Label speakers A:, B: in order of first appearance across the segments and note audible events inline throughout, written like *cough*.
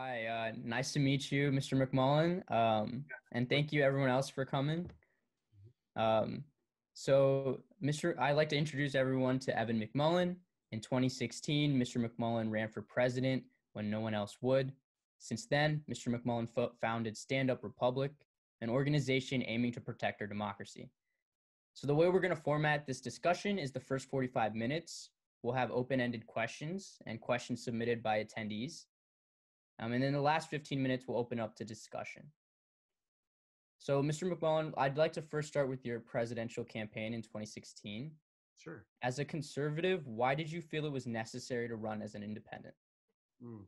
A: Hi, uh, nice to meet you, Mr. McMullin. Um, and thank you everyone else for coming. Um, so, Mr. I'd like to introduce everyone to Evan McMullin. In 2016, Mr. McMullin ran for president when no one else would. Since then, Mr. McMullin fo- founded Stand Up Republic, an organization aiming to protect our democracy. So, the way we're going to format this discussion is the first 45 minutes. We'll have open ended questions and questions submitted by attendees. Um, and then the last 15 minutes we'll open up to discussion. So, Mr. McMullin, I'd like to first start with your presidential campaign in 2016.
B: Sure.
A: As a conservative, why did you feel it was necessary to run as an independent?
B: Mm.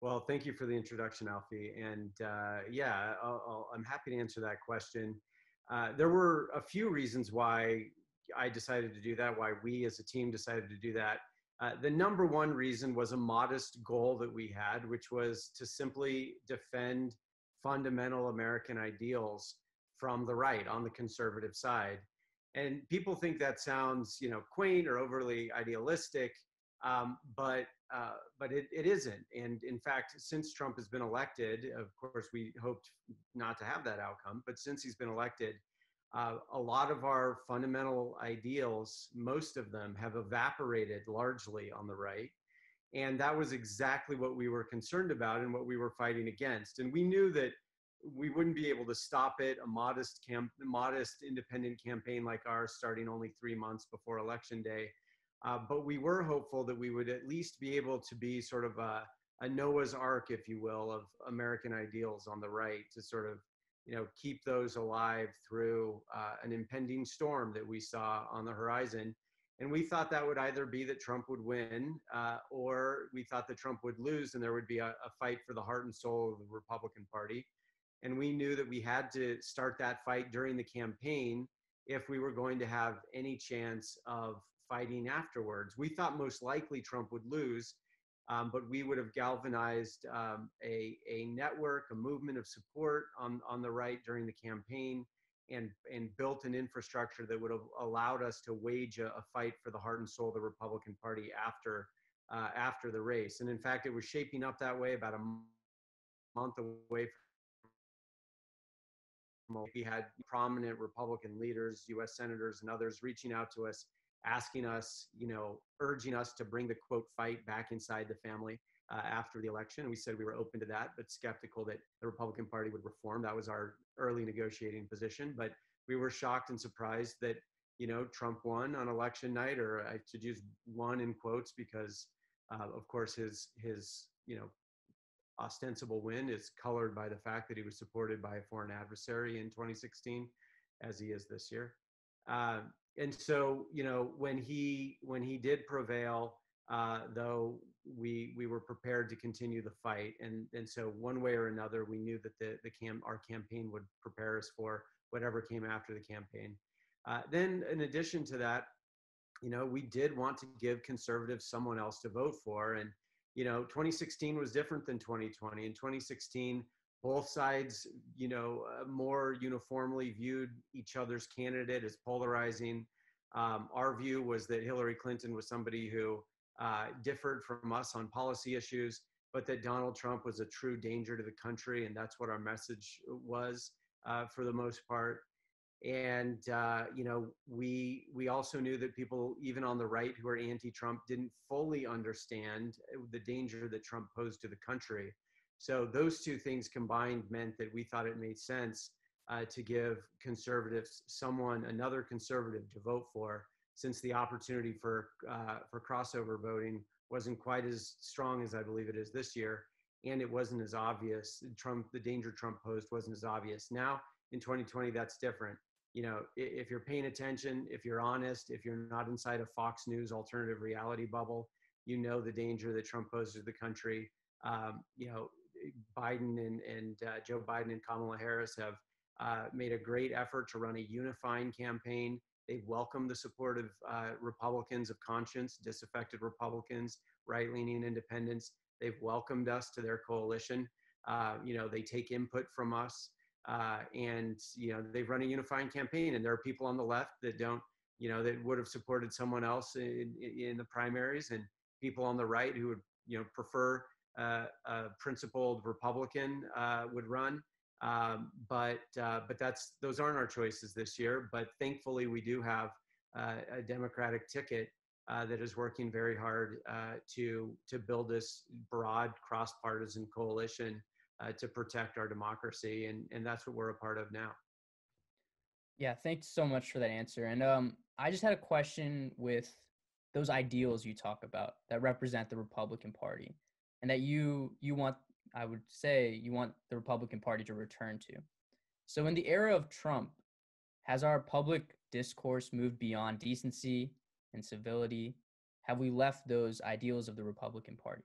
B: Well, thank you for the introduction, Alfie. And uh, yeah, i am happy to answer that question. Uh, there were a few reasons why I decided to do that, why we as a team decided to do that. Uh, the number one reason was a modest goal that we had, which was to simply defend fundamental American ideals from the right on the conservative side. And people think that sounds, you know, quaint or overly idealistic, um, but uh, but it, it isn't. And in fact, since Trump has been elected, of course, we hoped not to have that outcome. But since he's been elected, uh, a lot of our fundamental ideals, most of them have evaporated largely on the right. And that was exactly what we were concerned about and what we were fighting against. And we knew that we wouldn't be able to stop it. A modest camp, modest independent campaign like ours, starting only three months before election day. Uh, but we were hopeful that we would at least be able to be sort of a, a Noah's Ark, if you will, of American ideals on the right to sort of you know, keep those alive through uh, an impending storm that we saw on the horizon. And we thought that would either be that Trump would win, uh, or we thought that Trump would lose, and there would be a, a, fight for the heart and soul of the Republican Party. And we knew that we had to start that fight during the campaign if we were going to have any chance of fighting afterwards. We thought most likely Trump would lose, um, but we would have galvanized um, a, a network, a movement of support on, on the right during the campaign and, and built an infrastructure that would have allowed us to wage a, a fight for the heart and soul of the Republican Party after, uh, after the race. And in fact, it was shaping up that way about a month away from we had prominent Republican leaders, U.S. senators, and others reaching out to us asking us, you know, urging us to bring the quote fight back inside the family uh, after the election. We said we were open to that, but skeptical that the Republican Party would reform. That was our early negotiating position. But we were shocked and surprised that, you know, Trump won on election night, or I should use "won" in quotes because, uh, of course, his his you know ostensible win is colored by the fact that he was supported by a foreign adversary in 2016, as he is this year. Uh, and so you know when he when he did prevail uh, though we we were prepared to continue the fight. And and so one way or another we knew that the the cam our campaign would prepare us for whatever came after the campaign. Uh, then in addition to that you know we did want to give conservatives someone else to vote for. And you know 2016 was different than 2020 in 2016 both sides, you know, uh, more uniformly viewed each other's candidate as polarizing. Um, our view was that Hillary Clinton was somebody who uh, differed from us on policy issues, but that Donald Trump was a true danger to the country, and that's what our message was uh, for the most part. And uh, you know, we we also knew that people, even on the right, who are anti-Trump, didn't fully understand the danger that Trump posed to the country. So those two things combined meant that we thought it made sense uh, to give conservatives someone, another conservative to vote for, since the opportunity for uh, for crossover voting wasn't quite as strong as I believe it is this year, and it wasn't as obvious. Trump, the danger Trump posed, wasn't as obvious. Now in 2020, that's different. You know, if you're paying attention, if you're honest, if you're not inside a Fox News alternative reality bubble, you know the danger that Trump poses to the country. Um, you know, Biden and, and uh, Joe Biden and Kamala Harris have uh, made a great effort to run a unifying campaign. They've welcomed the support of uh, Republicans of conscience, disaffected Republicans, right leaning independents. They've welcomed us to their coalition. Uh, you know, they take input from us. Uh, and, you know, they've run a unifying campaign. And there are people on the left that don't, you know, that would have supported someone else in, in the primaries, and people on the right who would, you know, prefer a principled Republican uh, would run. Um, but uh, but that's those aren't our choices this year. But thankfully, we do have uh, a Democratic ticket uh, that is working very hard uh, to to build this broad cross-partisan coalition uh, to protect our democracy, and and that's what we're a part of now.
A: Yeah, thanks so much for that answer. And um, I just had a question with those ideals you talk about that represent the Republican Party, and that you you want I would say you want the Republican Party to return to. So, in the era of Trump, has our public discourse moved beyond decency and civility? Have we left those ideals of the Republican Party?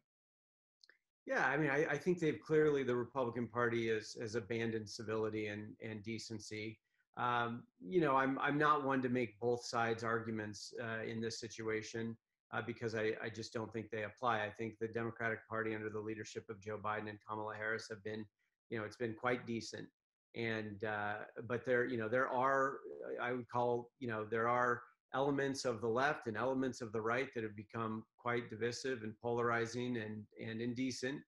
B: Yeah, I mean, I, I think they've clearly the Republican Party has has abandoned civility and and decency. Um, you know, I'm I'm not one to make both sides arguments uh, in this situation uh, because I, I just don't think they apply. I think the Democratic Party under the leadership of Joe Biden and Kamala Harris have been, you know, it's been quite decent. And uh, but there, you know, there are I would call, you know, there are elements of the left and elements of the right that have become quite divisive and polarizing and and indecent.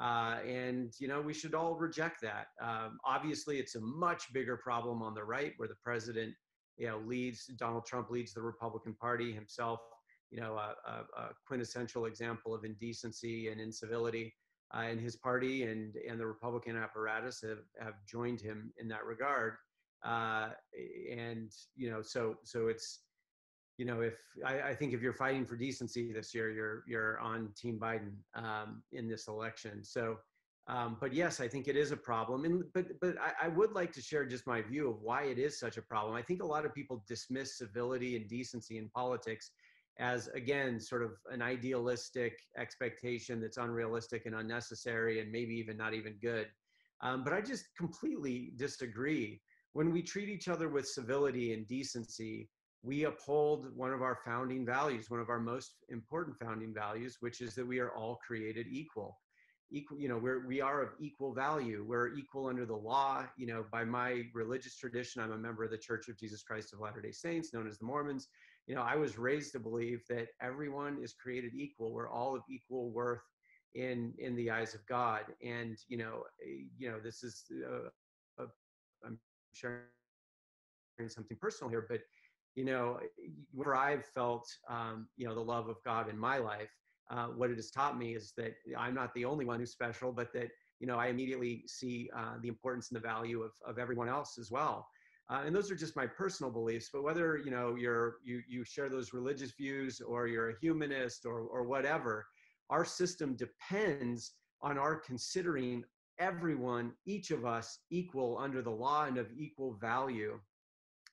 B: Uh, and you know we should all reject that. Um, obviously, it's a much bigger problem on the right, where the president, you know, leads Donald Trump leads the Republican Party himself you know, a, a, a quintessential example of indecency and incivility. Uh, and his party and, and the Republican apparatus have, have joined him in that regard. Uh, and, you know, so, so it's, you know, if I, I, think if you're fighting for decency this year, you're, you're on team Biden um, in this election. So, um, but yes, I think it is a problem. And, but, but I, I would like to share just my view of why it is such a problem. I think a lot of people dismiss civility and decency in politics as again sort of an idealistic expectation that's unrealistic and unnecessary and maybe even not even good. Um, but i just completely disagree. When we treat each other with civility and decency we uphold one of our founding values one of our most important founding values which is that we are all created equal. Equal you know we're we are of equal value. We're equal under the law. You know by my religious tradition i'm a member of the church of jesus christ of latter day saints known as the mormons you know, I was raised to believe that everyone is created equal. We're all of equal worth in in the eyes of God. And you know, eh, you know, this is uh, I'm sharing something personal here, but you know, where I've felt um, you know the love of God in my life, uh, what it has taught me is that I'm not the only one who's special, but that you know I immediately see uh, the importance and the value of of everyone else as well. Uh, and those are just my personal beliefs. But whether you know you're you you share those religious views or you're a humanist or or whatever, our system depends on our considering everyone, each of us, equal under the law and of equal value.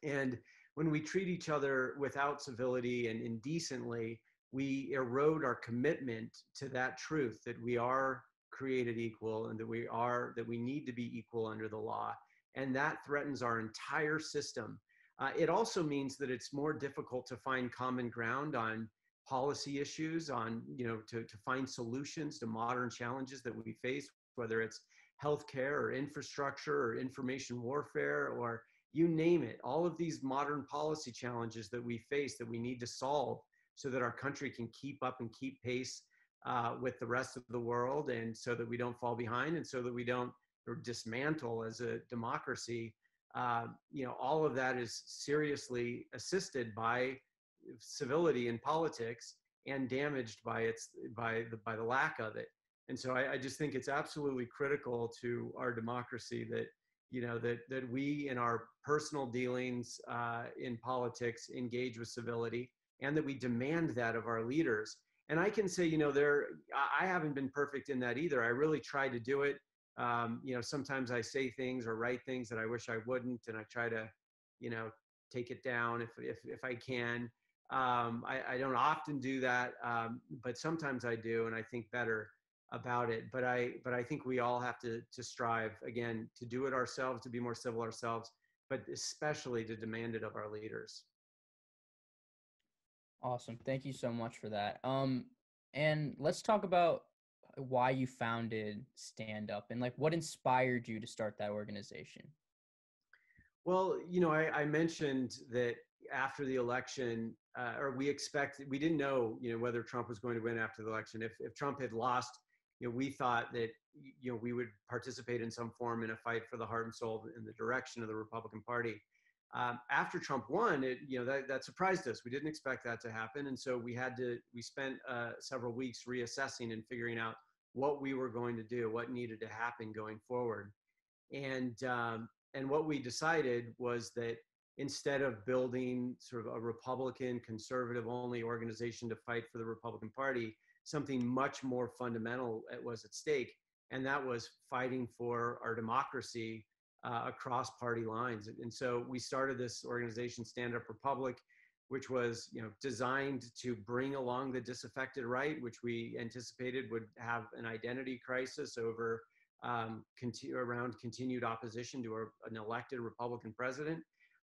B: And when we treat each other without civility and indecently, we erode our commitment to that truth that we are created equal and that we are that we need to be equal under the law and that threatens our entire system. Uh, it also means that it's more difficult to find common ground on policy issues, on you know to, to find solutions to modern challenges that we face, whether it's healthcare or infrastructure or information warfare or you name it. All of these modern policy challenges that we face that we need to solve so that our country can keep up and keep pace uh, with the rest of the world, and so that we don't fall behind, and so that we don't or dismantle as a democracy, uh, you know, all of that is seriously assisted by civility in politics and damaged by its by the by the lack of it. And so I, I just think it's absolutely critical to our democracy that you know that that we in our personal dealings uh, in politics engage with civility and that we demand that of our leaders and i can say you know there i haven't been perfect in that either i really try to do it um, you know, sometimes I say things or write things that I wish I wouldn't, and I try to, you know, take it down if if if I can. Um, I, I don't often do that, um, but sometimes I do, and I think better about it. But I but I think we all have to to strive again to do it ourselves, to be more civil ourselves, but especially to demand it of our leaders.
A: Awesome. Thank you so much for that. Um, and let's talk about why you founded Stand Up and like what inspired you to start that organization.
B: Well, you know, I, I mentioned that after the election, uh, or we expect, we didn't know, you know, whether Trump was going to win after the election. If, if Trump had lost you know, we thought that you know we would participate in some form in a fight for the heart and soul in the direction of the Republican Party. Um, after Trump won, it you know that, that surprised us. We didn't expect that to happen, and so we had to we spent uh, several weeks reassessing and figuring out what we were going to do, what needed to happen going forward, and um, and what we decided was that instead of building sort of a Republican conservative only organization to fight for the Republican Party, something much more fundamental was at stake, and that was fighting for our democracy uh, across party lines. And so we started this organization, Stand Up Republic, which was you know designed to bring along the disaffected right, which we anticipated would have an identity crisis over um, around continued opposition to a, an elected Republican president.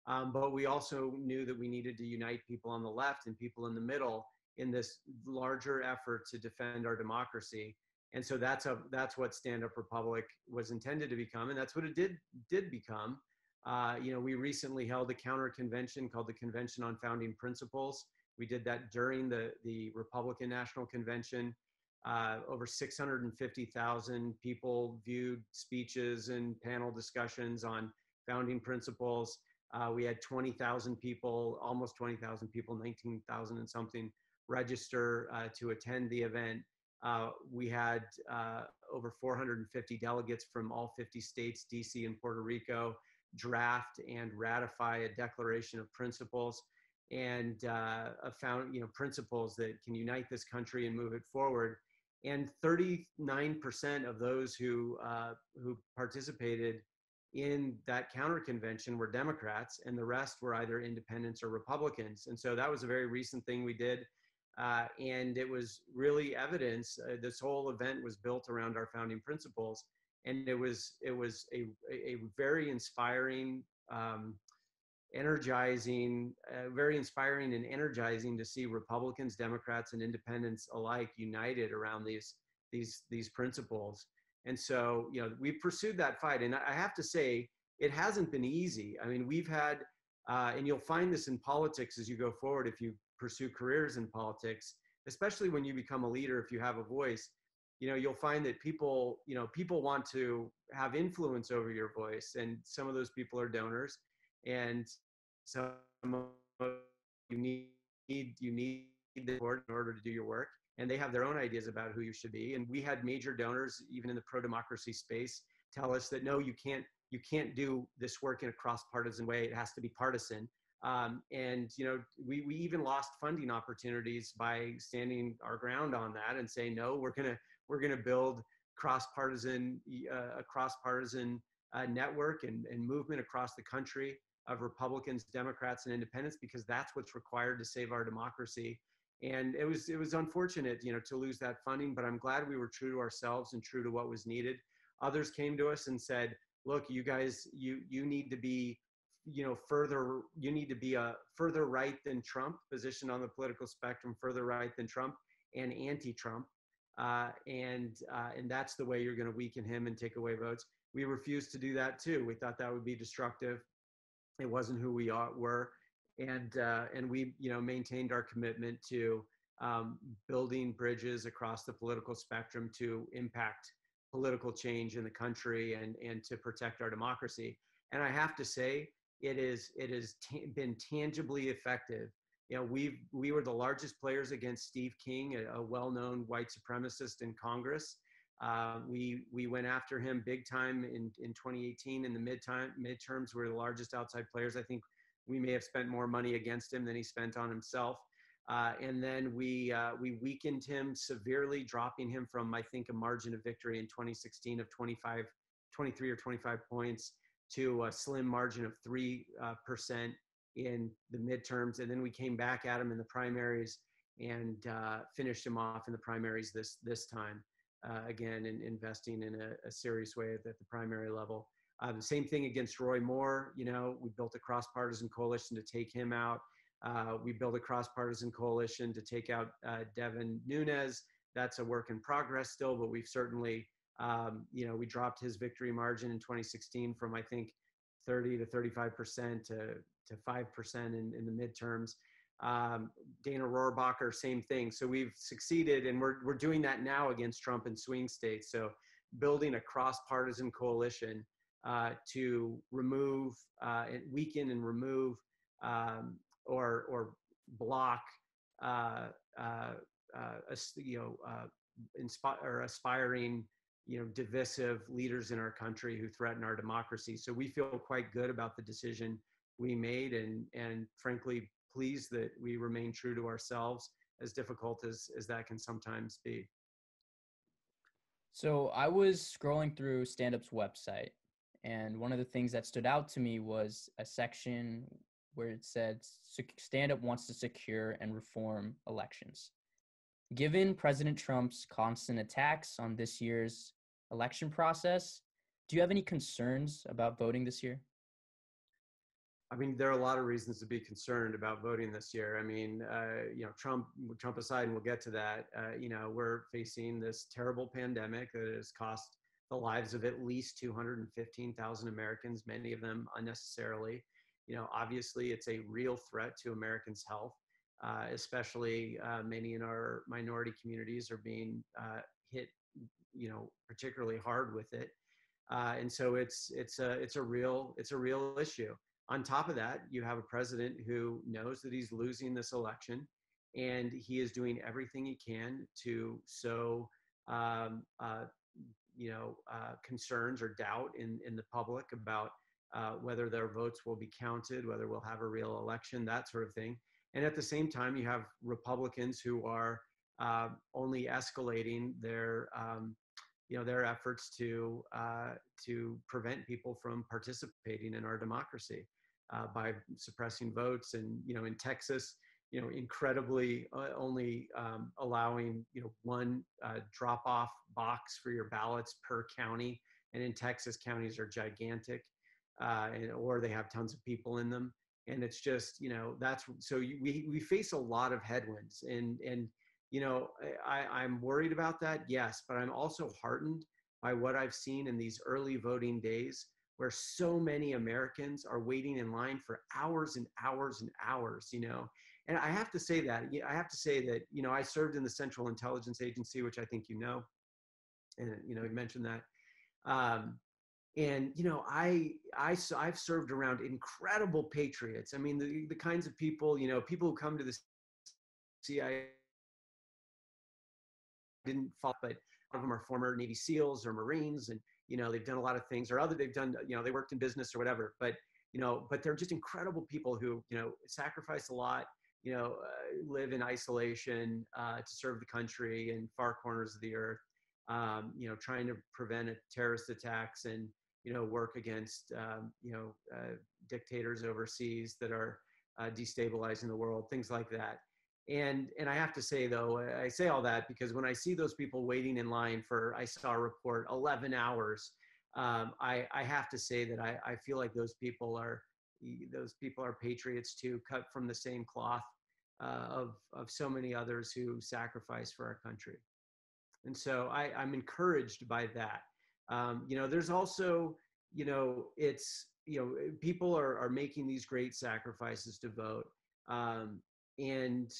B: Um, but we also knew that we needed to unite people on the left and people in the middle in this larger effort to defend our democracy. And so that's a that's what Stand Up Republic was intended to become, and that's what it did did become. Uh, you know, we recently held a counter convention called the Convention on Founding Principles. We did that during the the Republican National Convention. Uh, over 650,000 people viewed speeches and panel discussions on founding principles. Uh, we had 20,000 people, almost 20,000 people, 19,000 and something register uh, to attend the event. Uh, we had uh, over 450 delegates from all 50 states, DC and Puerto Rico, draft and ratify a declaration of principles and uh, found you know principles that can unite this country and move it forward. And 39% of those who uh, who participated in that counter convention were Democrats, and the rest were either independents or Republicans. And so that was a very recent thing we did. Uh, and it was really evidence. Uh, this whole event was built around our founding principles, and it was it was a a very inspiring, um, energizing, uh, very inspiring and energizing to see Republicans, Democrats, and Independents alike united around these these these principles. And so, you know, we've pursued that fight, and I have to say, it hasn't been easy. I mean, we've had, uh, and you'll find this in politics as you go forward if you pursue careers in politics, especially when you become a leader, if you have a voice, you know, you'll find that people, you know, people want to have influence over your voice, and some of those people are donors, and some you need you need the board in order to do your work, and they have their own ideas about who you should be. And we had major donors, even in the pro democracy space, tell us that no, you can't you can't do this work in a cross partisan way. It has to be partisan. Um, and you know, we we even lost funding opportunities by standing our ground on that and saying no, we're gonna we're gonna build cross partisan uh, a cross partisan uh, network and, and movement across the country of Republicans, Democrats, and Independents because that's what's required to save our democracy. And it was it was unfortunate, you know, to lose that funding, but I'm glad we were true to ourselves and true to what was needed. Others came to us and said, "Look, you guys, you you need to be you know further you need to be a further right than trump position on the political spectrum further right than trump and anti-trump uh, and uh, and that's the way you're going to weaken him and take away votes. We refused to do that too. We thought that would be destructive. It wasn't who we are, were. And uh, and we you know maintained our commitment to um, building bridges across the political spectrum to impact political change in the country and and to protect our democracy. And i have to say it is it has been tangibly effective. You know, we we were the largest players against Steve King, a, a well-known white supremacist in Congress. Uh, we we went after him big time in in 2018 in the midtime midterms. We were the largest outside players. I think we may have spent more money against him than he spent on himself. Uh, and then we uh, we weakened him severely, dropping him from I think a margin of victory in 2016 of 25, 23 or 25 points to a slim margin of 3% uh, in the midterms. And then we came back at him in the primaries and uh, finished him off in the primaries this, this time. Uh, again, in investing in a, a, serious way at the primary level. Uh, the same thing against Roy Moore. You know, we built a cross-partisan coalition to take him out. Uh, we built a cross-partisan coalition to take out uh, Devin Nunes. That's a work in progress still, but we've certainly um, you know, we dropped his victory margin in 2016 from I think 30 to 35 percent to to five percent in, in the midterms. Um, Dana Rohrabacher, same thing. So we've succeeded, and we're we're doing that now against Trump in swing states. So building a cross-partisan coalition uh, to remove, uh, and weaken, and remove, um, or or block, uh, uh, uh you know, uh, inspire or aspiring, you know, divisive leaders in our country who threaten our democracy. So we feel quite good about the decision we made, and and frankly pleased that we remain true to ourselves, as difficult as as that can sometimes be.
A: So I was scrolling through Stand Up's website, and one of the things that stood out to me was a section where it said Stand Up wants to secure and reform elections. Given President Trump's constant attacks on this year's election process, do you have any concerns about voting this year?
B: I mean, there are a lot of reasons to be concerned about voting this year. I mean, uh, you know, Trump, Trump aside, and we'll get to that. Uh, you know, we're facing this terrible pandemic that has cost the lives of at least 215,000 Americans, many of them unnecessarily. You know, obviously, it's a real threat to Americans' health, uh, especially uh, many in our minority communities are being uh, hit, you know, particularly hard with it. Uh, and so it's it's a it's a real it's a real issue on top of that, you have a president who knows that he's losing this election, and he is doing everything he can to sow, um, you know, uh, concerns or doubt in in the public about uh, whether their votes will be counted, whether we'll have a real election, that sort of thing. And at the same time, you have Republicans who are uh, only escalating their um, you know their efforts to uh, to prevent people from participating in our democracy uh, by suppressing votes and you know in Texas you know incredibly uh, only um, allowing you know one uh, drop off box for your ballots per county. And in Texas counties are gigantic uh, and, or they have tons of people in them and it's just you know that's so we we face a lot of headwinds and and you know, I, I'm worried about that, yes, but I'm also heartened by what I've seen in these early voting days where so many Americans are waiting in line for hours and hours and hours, you know. And I have to say that, I have to say that, you know, I served in the Central Intelligence Agency, which I think you know, and, you know, you mentioned that. Um, and you know i i i've served around incredible patriots i mean the the kinds of people you know people who come to the cia didn't fall, but a lot of them are former Navy SEALs or Marines, and you know they've done a lot of things, or other they've done, you know, they worked in business or whatever. But you know, but they're just incredible people who you know sacrifice a lot, you know, uh, live in isolation uh, to serve the country in far corners of the earth. Um, you know, trying to prevent terrorist attacks and you know work against um, you know uh, dictators overseas that are uh, destabilizing the world, things like that. And and i have to say though i say all that because when i see those people waiting in line for i saw a report 11 hours um, I, I have to say that I, I feel like those people are those people are patriots too cut from the same cloth uh, of of so many others who sacrifice for our country. And so I, i'm encouraged by that um, you know there's also you know it's you know people are, are making these great sacrifices to vote um, and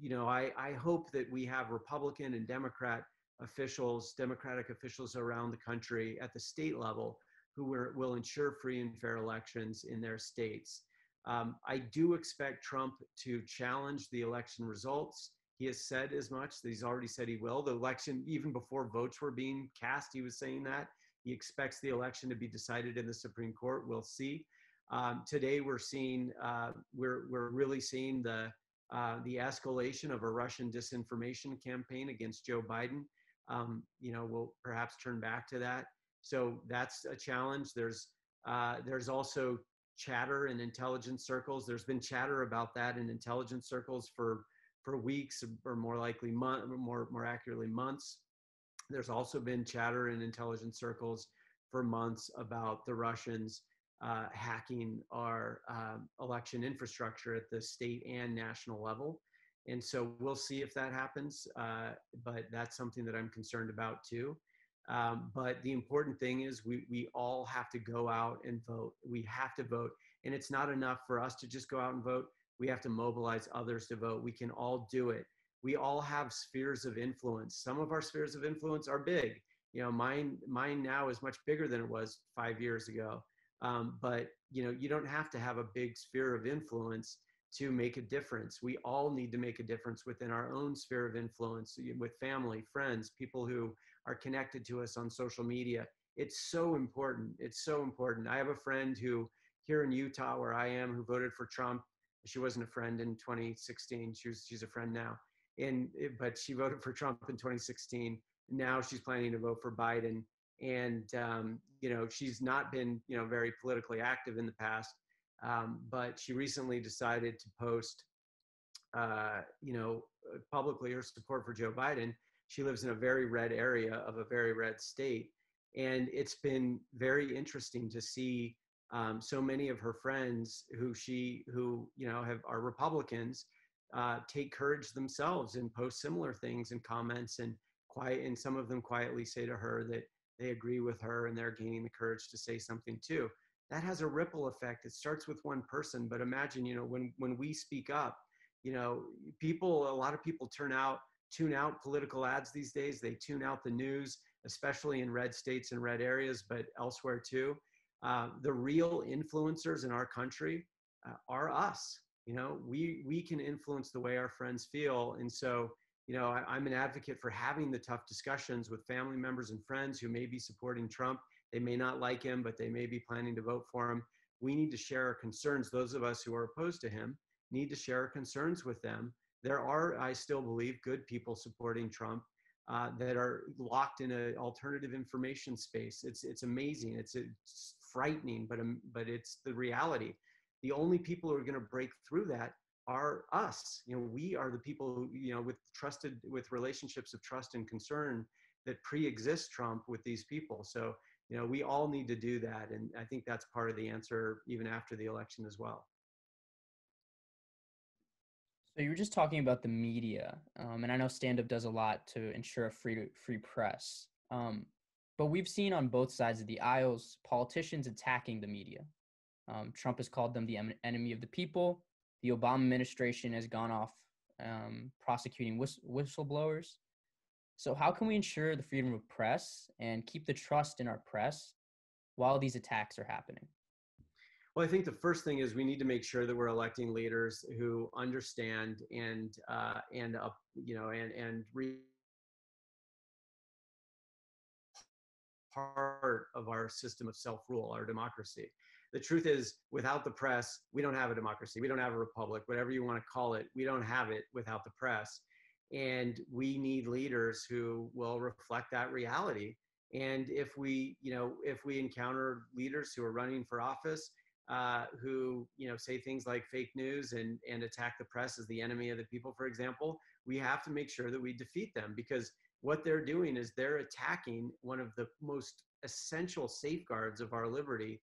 B: you know, I, I hope that we have Republican and Democrat officials, Democratic officials around the country at the state level who will ensure free and fair elections in their states. Um, I do expect Trump to challenge the election results. He has said as much that he's already said he will. The election, even before votes were being cast, he was saying that. He expects the election to be decided in the Supreme Court. We'll see. Um, today, we're seeing, uh, we're, we're really seeing the uh, the escalation of a Russian disinformation campaign against Joe Biden. Um, you know, we'll perhaps turn back to that. So that's a challenge. There's uh, there's also chatter in intelligence circles. There's been chatter about that in intelligence circles for for weeks, or more likely month, more more accurately months. There's also been chatter in intelligence circles for months about the Russians uh, hacking our um, election infrastructure at the state and national level. And so we'll see if that happens, uh, but that's something that I'm concerned about too. Um, but the important thing is we, we all have to go out and vote. We have to vote. And it's not enough for us to just go out and vote. We have to mobilize others to vote. We can all do it. We all have spheres of influence. Some of our spheres of influence are big. You know, mine mine now is much bigger than it was five years ago. Um, but you know, you don't have to have a big sphere of influence to make a difference. We all need to make a difference within our own sphere of influence with family, friends, people who are connected to us on social media. It's so important. It's so important. I have a friend who here in Utah, where I am, who voted for Trump. She wasn't a friend in 2016. She was, she's a friend now. And, but she voted for Trump in 2016. Now she's planning to vote for Biden. And, um, you know, she's not been, you know, very politically active in the past um, but she recently decided to post, uh, you know, publicly her support for Joe Biden. She lives in a very red area of a very red state. And it's been very interesting to see um, so many of her friends who she, who, you know, have are Republicans, uh, take courage themselves and post similar things and comments and quiet, and some of them quietly say to her that they agree with her and they're gaining the courage to say something too. That has a ripple effect. It starts with one person but imagine you know when when we speak up you know people a lot of people turn out tune out political ads these days. They tune out the news especially in red states and red areas but elsewhere too uh, the real influencers in our country uh, are us you know we we can influence the way our friends feel and so you know I, i'm an advocate for having the tough discussions with family members and friends who may be supporting trump they may not like him, but they may be planning to vote for him. We need to share our concerns. Those of us who are opposed to him need to share our concerns with them. There are, I still believe, good people supporting Trump uh, that are locked in an alternative information space. It's it's amazing. It's, it's frightening, but um, but it's the reality. The only people who are going to break through that are us. You know, we are the people who, you know with trusted with relationships of trust and concern that pre-exist Trump with these people. So you know we all need to do that and i think that's part of the answer even after the election as well
A: so you were just talking about the media um, and i know stand up does a lot to ensure a free free press um, but we've seen on both sides of the aisles politicians attacking the media. Um, trump has called them the enemy of the people. The obama administration has gone off um, prosecuting whist- whistleblowers. So, how can we ensure the freedom of press and keep the trust in our press while these attacks are happening?
B: Well, I think the first thing is we need to make sure that we're electing leaders who understand and uh, and up, you know, and and part of our system of self-rule, our democracy. The truth is, without the press, we don't have a democracy. We don't have a republic. Whatever you want to call it, we don't have it without the press and we need leaders who will reflect that reality and if we you know if we encounter leaders who are running for office uh, who you know say things like fake news and and attack the press as the enemy of the people for example we have to make sure that we defeat them because what they're doing is they're attacking one of the most essential safeguards of our liberty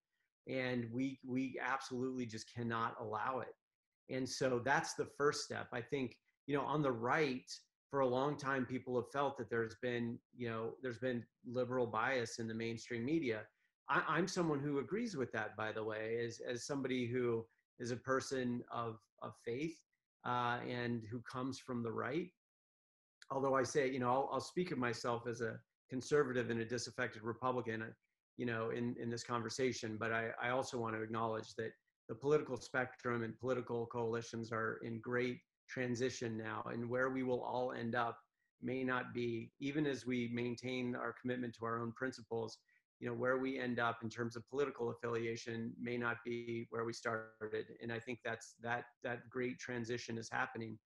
B: and we we absolutely just cannot allow it and so that's the first step i think you know, on the right, for a long time, people have felt that there's been, you know, there's been liberal bias in the mainstream media. I, am someone who agrees with that, by the way, as, as somebody who is a person of, of faith uh, and who comes from the right. Although I say, you know, I'll, I'll speak of myself as a conservative and a disaffected Republican, uh, you know, in, in this conversation, but I, I also want to acknowledge that the political spectrum and political coalitions are in great transition now and where we will all end up may not be even as we maintain our commitment to our own principles you know where we end up in terms of political affiliation may not be where we started and i think that's that that great transition is happening.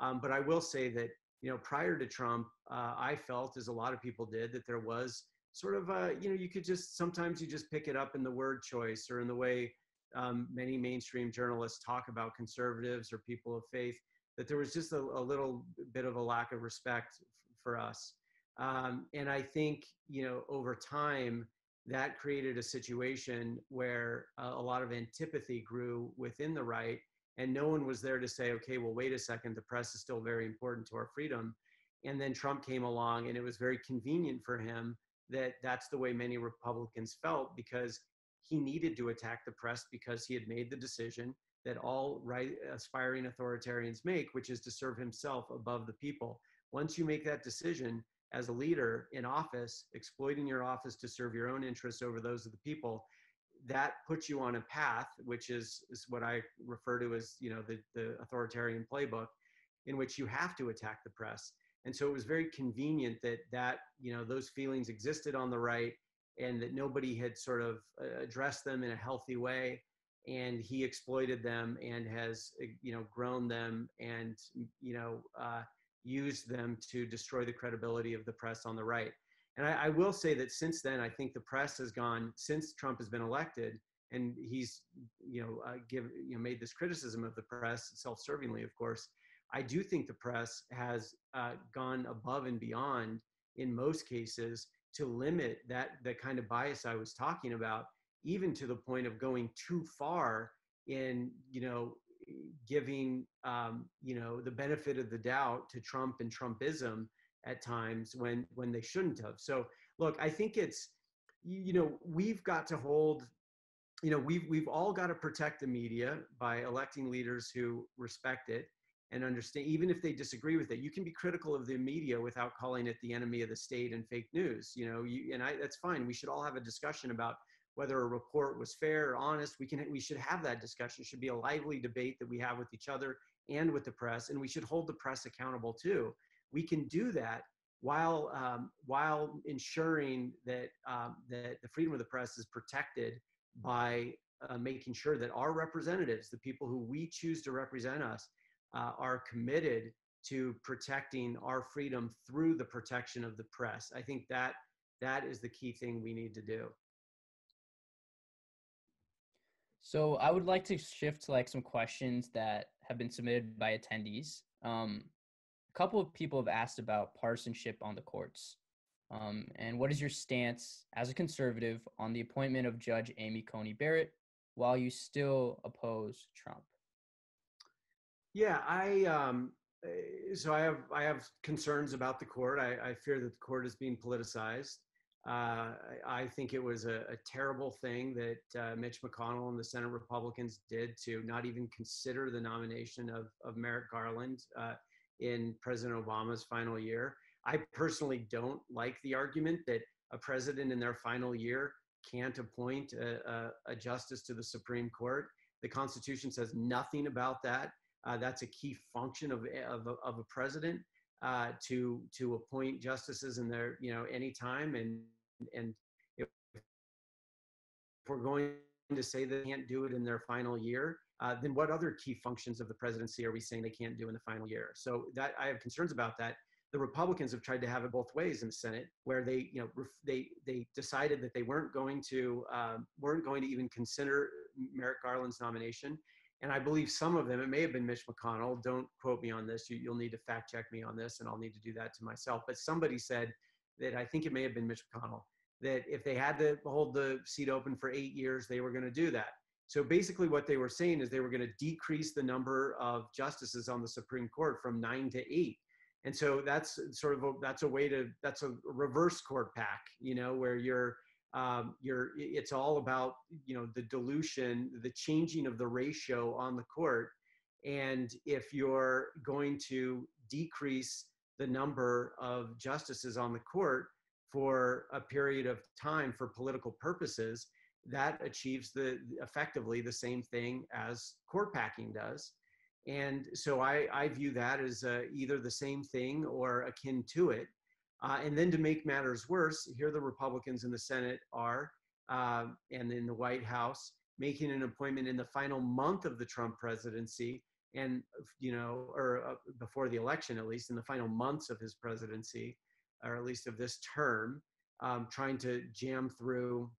B: Um, but i will say that you know prior to trump uh, i felt as a lot of people did that there was sort of a you know you could just sometimes you just pick it up in the word choice or in the way um, many mainstream journalists talk about conservatives or people of faith that there was just a, a little bit of a lack of respect for us. Um, and I think, you know, over time, that created a situation where uh, a lot of antipathy grew within the right, and no one was there to say, okay, well, wait a second, the press is still very important to our freedom. And then Trump came along, and it was very convenient for him that that's the way many Republicans felt because he needed to attack the press because he had made the decision that all right aspiring authoritarians make, which is to serve himself above the people. Once you make that decision as a leader in office, exploiting your office to serve your own interests over those of the people, that puts you on a path, which is, is what I refer to as, you know, the, the authoritarian playbook, in which you have to attack the press. And so it was very convenient that that, you know, those feelings existed on the right and that nobody had sort of uh, addressed them in a healthy way and he exploited them and has uh, you know grown them and you know uh, used them to destroy the credibility of the press on the right and I, I, will say that since then i think the press has gone since trump has been elected and he's you know uh, give you know made this criticism of the press self-servingly of course i do think the press has uh, gone above and beyond in most cases to limit that the kind of bias I was talking about, even to the point of going too far in, you know, giving, um, you know, the benefit of the doubt to Trump and Trumpism at times when when they shouldn't have. So look, I think it's, you know, we've got to hold you know we've we've all got to protect the media by electing leaders who respect it and understand even if they disagree with it you can be critical of the media without calling it the enemy of the state and fake news you know you, and i that's fine. We should all have a discussion about whether a report was fair or honest. We can we should have that discussion. It should be a lively debate that we have with each other and with the press and we should hold the press accountable too we can do that while um, while ensuring that um, that the freedom of the press is protected by uh, making sure that our representatives the people who we choose to represent us uh, are committed to protecting our freedom through the protection of the press. I think that that is the key thing we need to do.
A: So I would like to shift to like some questions that have been submitted by attendees. Um, a couple of people have asked about partisanship on the courts. Um, and what is your stance as a conservative on the appointment of Judge Amy Coney Barrett while you still oppose Trump?
B: Yeah, I um, eh, so I have I have concerns about the court. I, I fear that the court is being politicized. Uh, I think it was a, a terrible thing that uh, Mitch McConnell and the Senate Republicans did to not even consider the nomination of, of Merrick Garland uh, in President Obama's final year. I personally don't like the argument that a president in their final year can't appoint a, a, a justice to the Supreme Court. The Constitution says nothing about that. Uh, that's a key function of, of, of a president uh, to to appoint justices in their you know any time and and if we're going to say they can't do it in their final year, uh, then what other key functions of the presidency are we saying they can't do in the final year? So that I have concerns about that. The Republicans have tried to have it both ways in the Senate, where they, you know, they they decided that they weren't going to um, weren't going to even consider Merrick Garland's nomination, and I believe some of them, it may have been Mitch McConnell. Don't quote me on this. You, will need to fact check me on this, and I'll need to do that to myself. But somebody said that I think it may have been Mitch McConnell that if they had to hold the seat open for eight years, they were going to do that. So basically, what they were saying is they were going to decrease the number of justices on the Supreme Court from nine to eight. And so that's sort of a, that's a way to that's a reverse court pack, you know, where you're um, you're it's all about you know the dilution the changing of the ratio on the court and if you're going to decrease the number of justices on the court for a period of time for political purposes that achieves the effectively the same thing as court packing does. And so i, I view that as uh, either the same thing or akin to it. Uh, and then to make matters worse, here the Republicans in the Senate are, uh, and in the White House, making an appointment in the final month of the Trump presidency, and you know, or uh, before the election, at least in the final months of his presidency, or at least of this term, um, trying to jam through,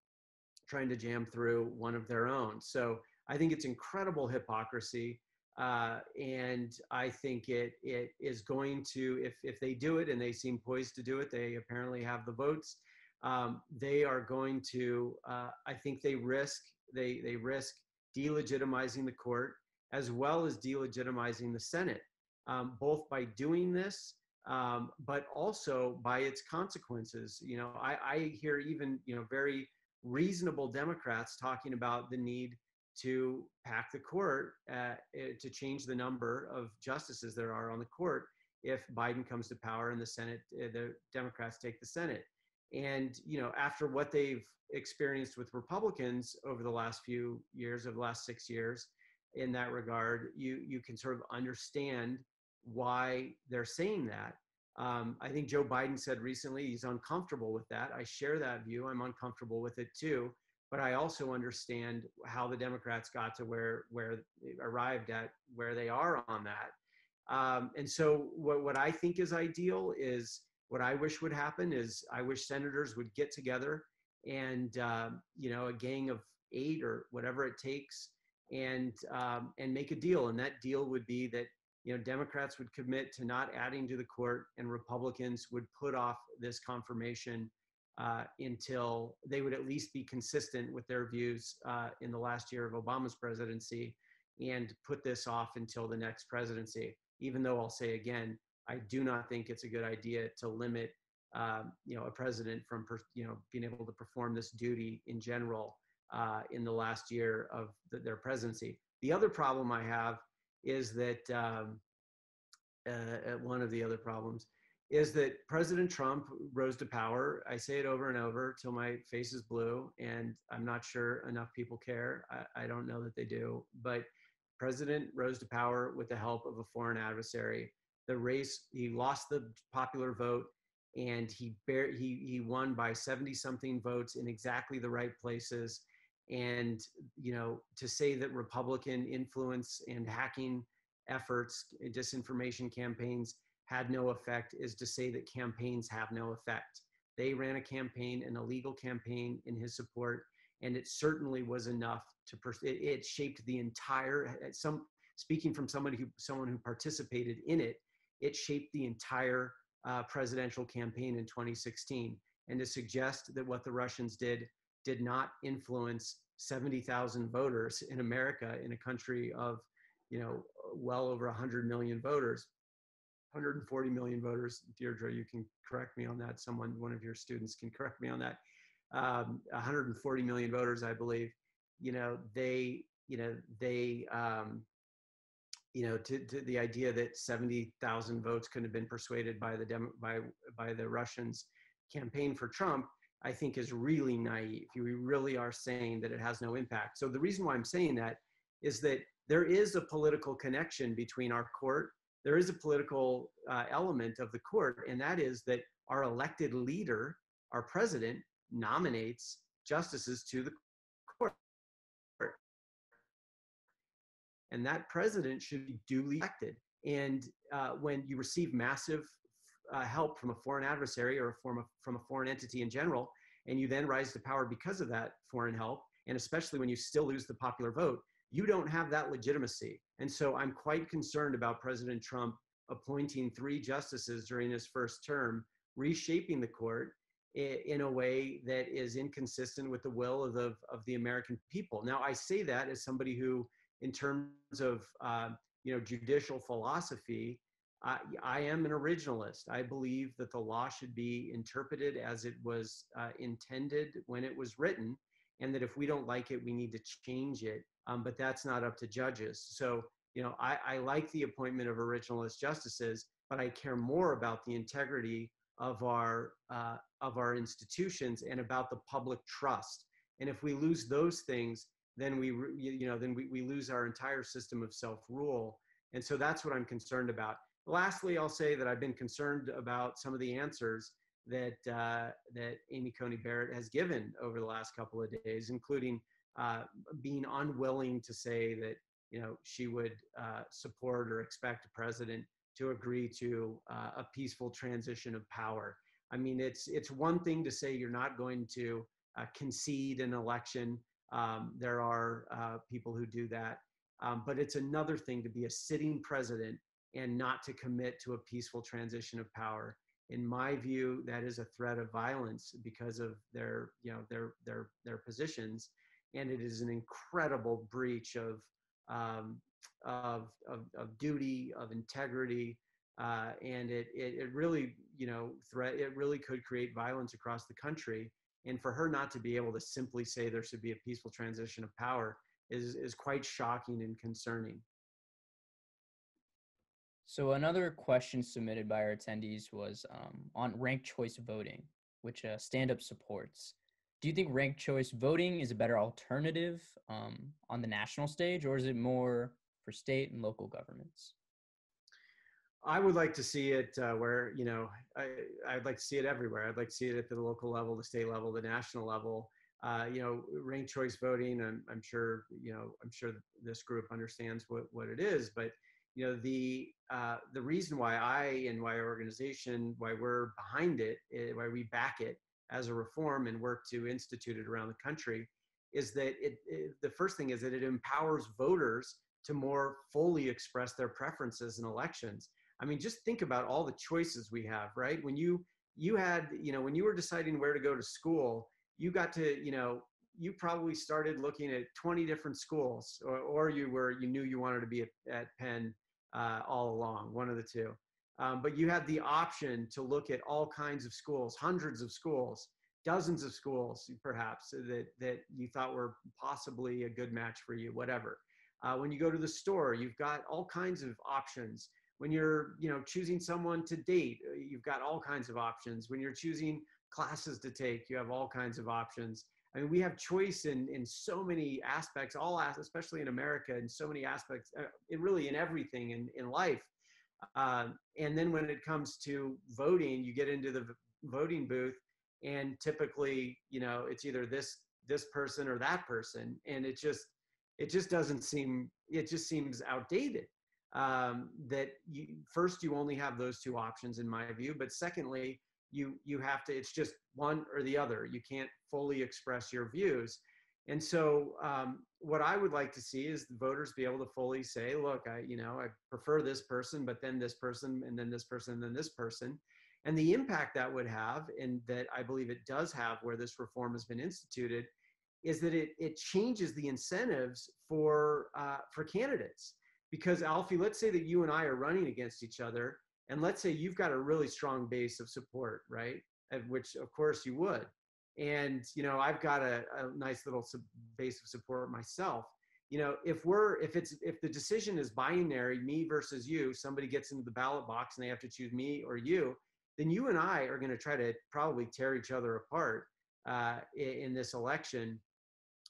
B: trying to jam through one of their own. So I think it's incredible hypocrisy. Uh, and I think it it is going to if if they do it and they seem poised to do it, they apparently have the votes. Um, they are going to. Uh, I think they risk they they risk delegitimizing the court as well as delegitimizing the Senate, um, both by doing this, um, but also by its consequences. You know, I, I hear even you know very reasonable Democrats talking about the need to pack the court uh, eh, to change the number of justices there are on the court if Biden comes to power and the Senate, uh, the Democrats take the Senate. And you know, after what they've experienced with Republicans over the last few years, over the last six years, in that regard, you you can sort of understand why they're saying that. Um, I think Joe Biden said recently he's uncomfortable with that. I share that view. I'm uncomfortable with it too. But I also understand how the Democrats got to where where arrived at where they are on that. Um, and so what, what I think is ideal is what I wish would happen is I wish senators would get together and um, you know a gang of eight or whatever it takes and um, and make a deal. And that deal would be that you know Democrats would commit to not adding to the court, and Republicans would put off this confirmation uh, until they would at least be consistent with their views uh, in the last year of Obama's presidency, and put this off until the next presidency. Even though I'll say again, I do not think it's a good idea to limit, um, you know, a president from, you know, being able to perform this duty in general uh, in the last year of the, their presidency. The other problem I have is that um, uh, one of the other problems is that President Trump rose to power. I say it over and over till my face is blue, and I'm not sure enough people care. I, I don't know that they do, but President rose to power with the help of a foreign adversary. The race, he lost the popular vote, and he bear, he he won by 70 something votes in exactly the right places and you know to say that republican influence and hacking efforts disinformation campaigns had no effect is to say that campaigns have no effect. They ran a campaign an illegal campaign in his support and it certainly was enough to it, it shaped the entire some speaking from somebody who someone who participated in it it shaped the entire uh, presidential campaign in 2016 and to suggest that what the russians did did not influence 70,000 voters in America in a country of, you know, well over 100 million voters. 140 million voters. Deirdre, you can correct me on that. Someone, one of your students can correct me on that. Um, 140 million voters, I believe. You know, they, you know, they, um, you know, to, to the idea that 70,000 votes could have been persuaded by the Demo, by by the Russians campaign for Trump I think is really naive. We really are saying that it has no impact. So the reason why I'm saying that is that there is a political connection between our court. There is a political uh, element of the court, and that is that our elected leader, our president, nominates justices to the court. And that president should be duly elected. And uh, when you receive massive uh, help from a foreign adversary or from a, from a foreign entity in general, and you then rise to power because of that foreign help, and especially when you still lose the popular vote, you don't have that legitimacy. And so I'm quite concerned about President Trump appointing three justices during his first term, reshaping the court in a way that is inconsistent with the will of the, of the American people. Now, I say that as somebody who, in terms of uh, you know judicial philosophy, I, am an originalist. I believe that the law should be interpreted as it was uh, intended when it was written, and that if we don't like it, we need to change it. Um, but that's not up to judges. So, you know, I, I like the appointment of originalist justices, but I care more about the integrity of our uh, of our institutions and about the public trust. And if we lose those things, then we you know then we, we lose our entire system of self rule. And so that's what I'm concerned about. Lastly, I'll say that I've been concerned about some of the answers that uh, that Amy Coney Barrett has given over the last couple of days, including uh, being unwilling to say that you know she would uh, support or expect a president to agree to uh, a peaceful transition of power. I mean, it's it's one thing to say you're not going to uh, concede an election. Um, there are uh, people who do that, um, but it's another thing to be a sitting president and not to commit to a peaceful transition of power. In my view, that is a threat of violence because of their, you know, their their their positions, and it is an incredible breach of um, of, of, of duty, of integrity, uh, and it, it it really you know threat it really could create violence across the country. And for her not to be able to simply say there should be a peaceful transition of power is is quite shocking and concerning.
A: So another question submitted by our attendees was um, on ranked choice voting, which uh, Stand Up supports. Do you think ranked choice voting is a better alternative um, on the national stage, or is it more for state and local governments?
B: I would like to see it uh, where you know I, I'd like to see it everywhere. I'd like to see it at the local level, the state level, the national level. Uh, you know, ranked choice voting. I'm, I'm sure you know. I'm sure this group understands what what it is, but you know the uh, the reason why I and why our organization, why we're behind it, eh, why we back it as a reform and work to institute it around the country, is that it, it the first thing is that it empowers voters to more fully express their preferences in elections. I mean, just think about all the choices we have, right? When you you had, you know, when you were deciding where to go to school, you got to, you know, you probably started looking at 20 different schools, or, or you were you knew you wanted to be at, at Penn uh, all along, one of the two. Um, but you had the option to look at all kinds of schools, hundreds of schools, dozens of schools, perhaps that that you thought were possibly a good match for you, whatever. Uh, when you go to the store, you've got all kinds of options. When you're, you know, choosing someone to date, uh, you've got all kinds of options. When you're choosing classes to take, you have all kinds of options. I mean, we have choice in in so many aspects, all especially in America, in so many aspects, uh, in really in everything in in life. Uh, and then when it comes to voting, you get into the voting booth, and typically, you know, it's either this this person or that person, and it just it just doesn't seem it just seems outdated um, that you first you only have those two options in my view but secondly you you have to it's just one or the other. You can't fully express your views. And so um, what i would like to see is voters be able to fully say look i you know i prefer this person but then this person and then this person and then this person. And the impact that would have and that i believe it does have where this reform has been instituted is that it, it changes the incentives for uh, for candidates. Because alfie let's say that you and i are running against each other and let's say you've got a really strong base of support right? Which of course you would. And you know i've got a, a nice little sub- base of support myself. You know if we're if it's if the decision is binary me versus you somebody gets into the ballot box and they have to choose me or you then you and i are going to try to probably tear each other apart uh, in, in this election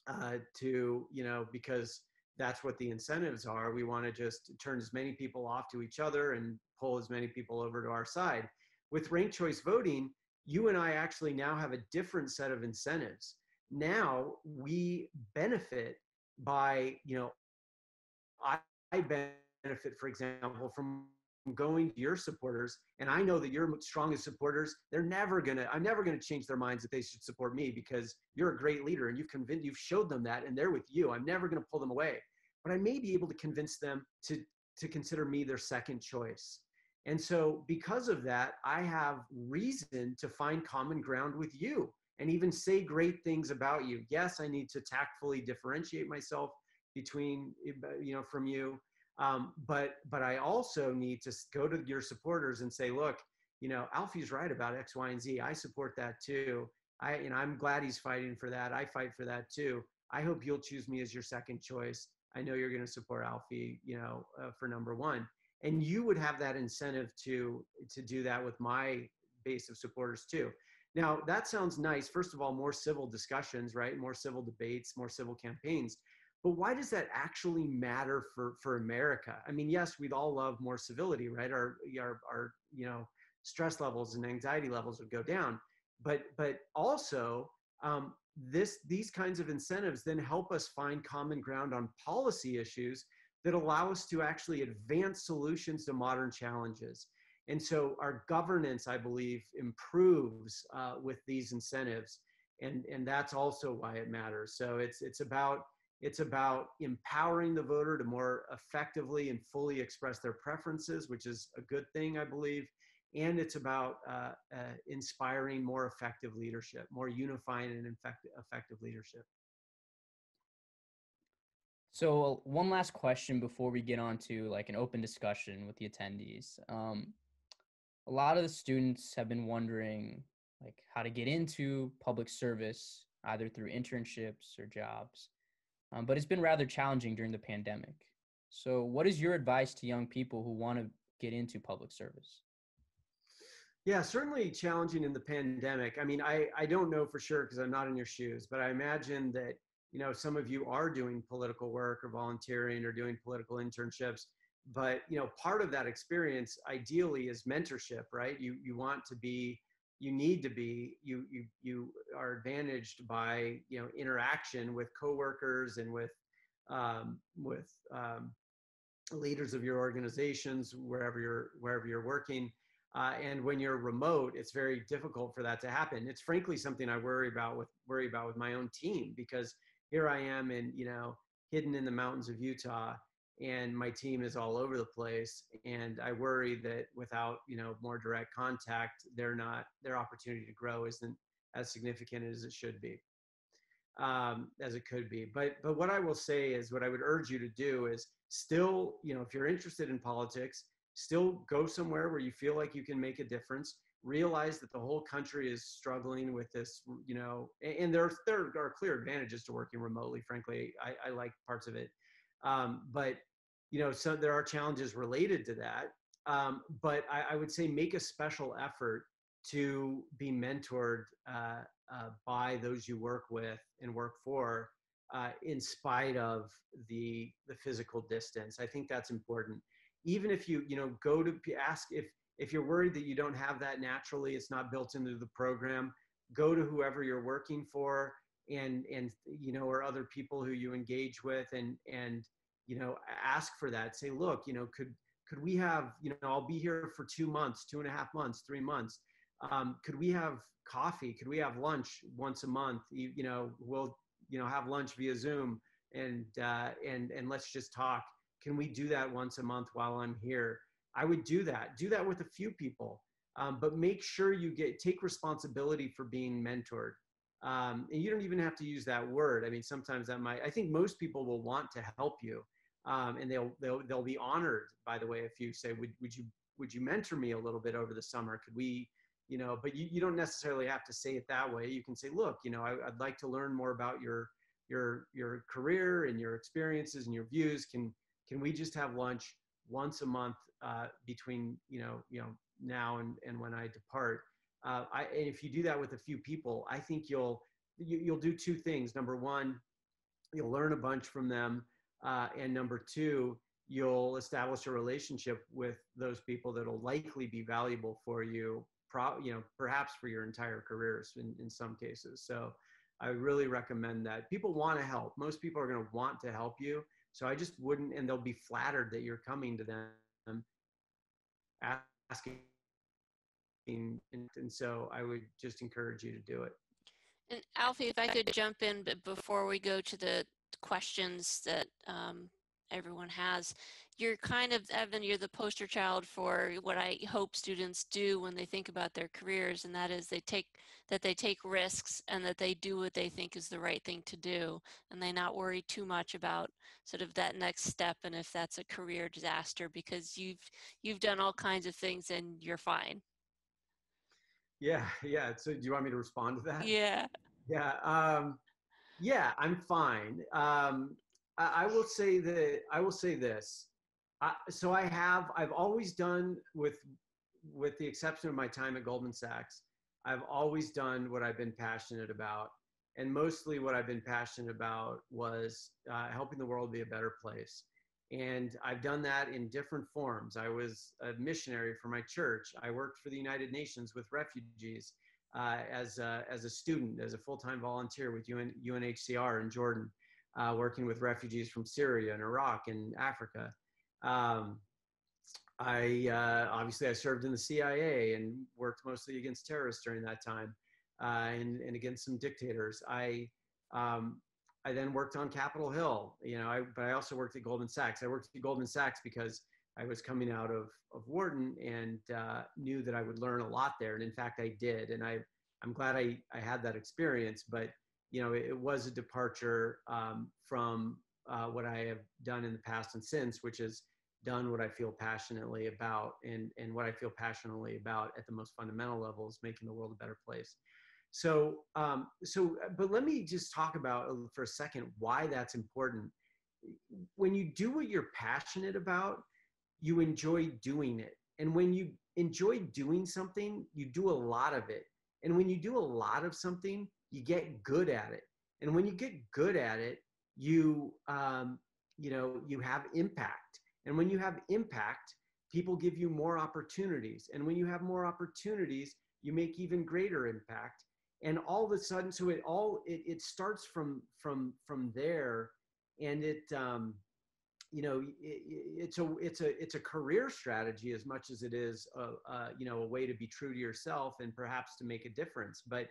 B: uh, to you know because that's what the incentives are. We want to just turn as many people off to each other and pull as many people over to our side. With ranked choice voting you and i actually now have a different set of incentives. Now we benefit by you know i, benefit for example from going to your supporters and i know that your strongest supporters they're never gonna i'm never gonna change their minds that they should support me because you're a great leader and you've convinced you've showed them that and they're with you. I'm never gonna pull them away. But i may be able to convince them to to consider me their second choice. And so because of that i have reason to find common ground with you and even say great things about you. Yes i need to tactfully differentiate myself between you know from you um, but but I also need to go to your supporters and say, look, you know, Alfie's right about X, Y, and Z. I support that too. I and I'm glad he's fighting for that. I fight for that too. I hope you'll choose me as your second choice. I know you're going to support Alfie, you know, uh, for number one. And you would have that incentive to to do that with my base of supporters too. Now that sounds nice. First of all, more civil discussions, right? More civil debates, more civil campaigns but why does that actually matter for for america? I mean yes we'd all love more civility right? Our our, our you know stress levels and anxiety levels would go down. But but also um, this these kinds of incentives then help us find common ground on policy issues that allow us to actually advance solutions to modern challenges. And so our governance i believe improves uh, with these incentives and and that's also why it matters. So it's it's about it's about empowering the voter to more effectively and fully express their preferences, which is a good thing, I believe. And it's about uh, uh, inspiring more effective leadership, more unifying and effective, effective leadership.
A: So one last question before we get on to like an open discussion with the attendees. Um, a lot of the students have been wondering like how to get into public service either through internships or jobs. Um, but it's been rather challenging during the pandemic. So, what is your advice to young people who want to get into public service?
B: Yeah, certainly challenging in the pandemic. I mean, I, I don't know for sure because I'm not in your shoes, but I imagine that, you know, some of you are doing political work or volunteering or doing political internships. But, you know, part of that experience ideally is mentorship, right? You you want to be, you need to be, you you you are advantaged by, you know, interaction with coworkers and with um, with um, leaders of your organizations wherever you're wherever you're working. Uh, and when you're remote it's very difficult for that to happen. It's frankly something i worry about with worry about with my own team because here i am in you know hidden in the mountains of utah and my team is all over the place and i worry that without you know more direct contact they're not their opportunity to grow isn't as significant as it should be um, as it could be. But but what I will say is what I would urge you to do is still, you know, if you're interested in politics, still go somewhere where you feel like you can make a difference. Realize that the whole country is struggling with this, you know, and there there are clear advantages to working remotely. Frankly, I, I like parts of it, um, but you know, so there are challenges related to that. Um, but I, I would say make a special effort to be mentored uh, uh, by those you work with and work for uh, in spite of the the physical distance i think that's important even if you you know go to ask if if you're worried that you don't have that naturally it's not built into the program go to whoever you're working for and and you know or other people who you engage with and and you know ask for that say look you know could could we have you know i'll be here for two months two and a half months three months. Um, could we have coffee? Could we have lunch once a month? You, you know we'll you know have lunch via zoom and uh, and and let's just talk. Can we do that once a month while i'm here? I would do that do that with a few people. Um, but make sure you get take responsibility for being mentored. Um, and you don't even have to use that word. I mean sometimes that might i think most people will want to help you um, and they'll, they'll they'll be honored by the way if you say would, would you would you mentor me a little bit over the summer? Could we you know but you, you don't necessarily have to say it that way. You can say look you know I, i'd like to learn more about your your your career and your experiences and your views. Can can we just have lunch once a month uh, between you know you know now and, and when i depart? Uh, I, and if you do that with a few people i think you'll you, you'll do two things. Number one you'll learn a bunch from them uh, and number two you'll establish a relationship with those people that'll likely be valuable for you pro, you know, perhaps for your entire careers in, in some cases. So I really recommend that. People want to help. Most people are going to want to help you. So I just wouldn't, and they'll be flattered that you're coming to them asking. And, and so I would just encourage you to do it.
C: And Alfie, if I could jump in before we go to the questions that um, everyone has. You're kind of, Evan, you're the poster child for what I hope students do when they think about their careers, and that is they take that they take risks and that they do what they think is the right thing to do, and they not worry too much about sort of that next step and if that's a career disaster because you've you've done all kinds of things and you're fine.
B: Yeah, yeah. So do you want me to respond to that?
C: Yeah.
B: Yeah. Um, yeah, I'm fine. Um, I will say that I will say this. so I have I've always done with with the exception of my time at Goldman Sachs, I've always done what I've been passionate about, and mostly what I've been passionate about was uh, helping the world be a better place. And I've done that in different forms. I was a missionary for my church. I worked for the United Nations with refugees as a, as a student, as a full time volunteer with UN, UNHCR in Jordan uh, working with refugees from Syria and Iraq and Africa. Um, I uh, obviously I served in the CIA and worked mostly against terrorists during that time uh, and, and against some dictators. I um, I then worked on Capitol Hill, you know, I, but I also worked at Goldman Sachs. I worked at Goldman Sachs because I was coming out of, of Wharton and uh, knew that I would learn a lot there. And in fact, I did. And I, I'm glad I, I had that experience, but you know, it, it was a departure um, from uh, what I have done in the past and since, which is done what I feel passionately about, and and what I feel passionately about at the most fundamental level is making the world a better place. So, um, so, but let me just talk about uh, for a second why that's important. When you do what you're passionate about, you enjoy doing it. And when you enjoy doing something, you do a lot of it. And when you do a lot of something, you get good at it. And when you get good at it, you, um, you know, you have impact. And when you have impact, people give you more opportunities. And when you have more opportunities, you make even greater impact. And all of a sudden, so it all it, it starts from from from there, and it um, you know it, it's a it's a it's a career strategy as much as it is a, a, you know a way to be true to yourself and perhaps to make a difference. But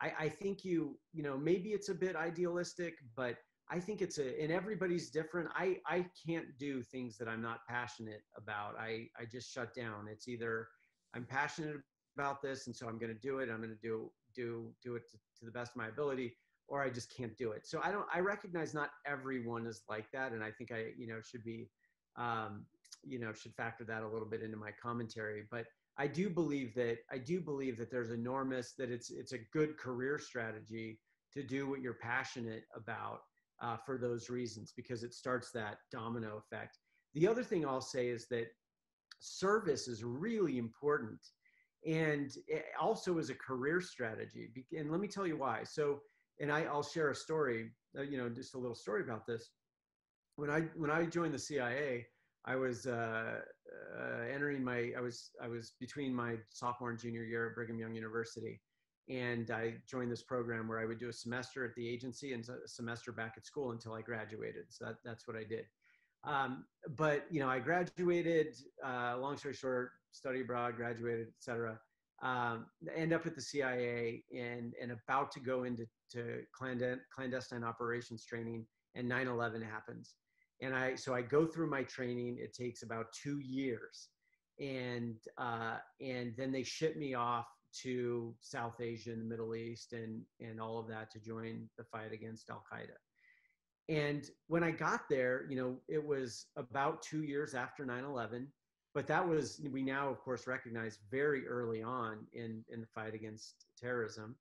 B: I, I think you you know maybe it's a bit idealistic, but I think it's a, and everybody's different. I, I can't do things that I'm not passionate about. I, I just shut down. It's either I'm passionate about this, and so I'm going to do it. I'm going to do, do, do it to, to, the best of my ability, or I just can't do it. So I don't, I recognize not everyone is like that. And I think I, you know, should be, um, you know, should factor that a little bit into my commentary, but I do believe that, I do believe that there's enormous, that it's, it's a good career strategy to do what you're passionate about uh, for those reasons because it starts that domino effect. The other thing I'll say is that service is really important and also as a career strategy. And let me tell you why. So, and I, I'll share a story, uh, you know, just a little story about this. When I when I joined the CIA, I was uh, uh, entering my I was I was between my sophomore and junior year at Brigham Young University, and I joined this program where I would do a semester at the agency and a semester back at school until I graduated. So that, that's what I did. Um, but you know, I graduated. Uh, long story short, study abroad, graduated, etc. Um, end up at the CIA and and about to go into to clandestine operations training, and 9/11 happens. And I so I go through my training. It takes about two years, and uh, and then they ship me off to South Asia and the Middle East and, and all of that to join the fight against Al Qaeda. And when I got there, you know, it was about two years after 9 11, but that was, we now, of course, recognize very early on in, in the fight against terrorism.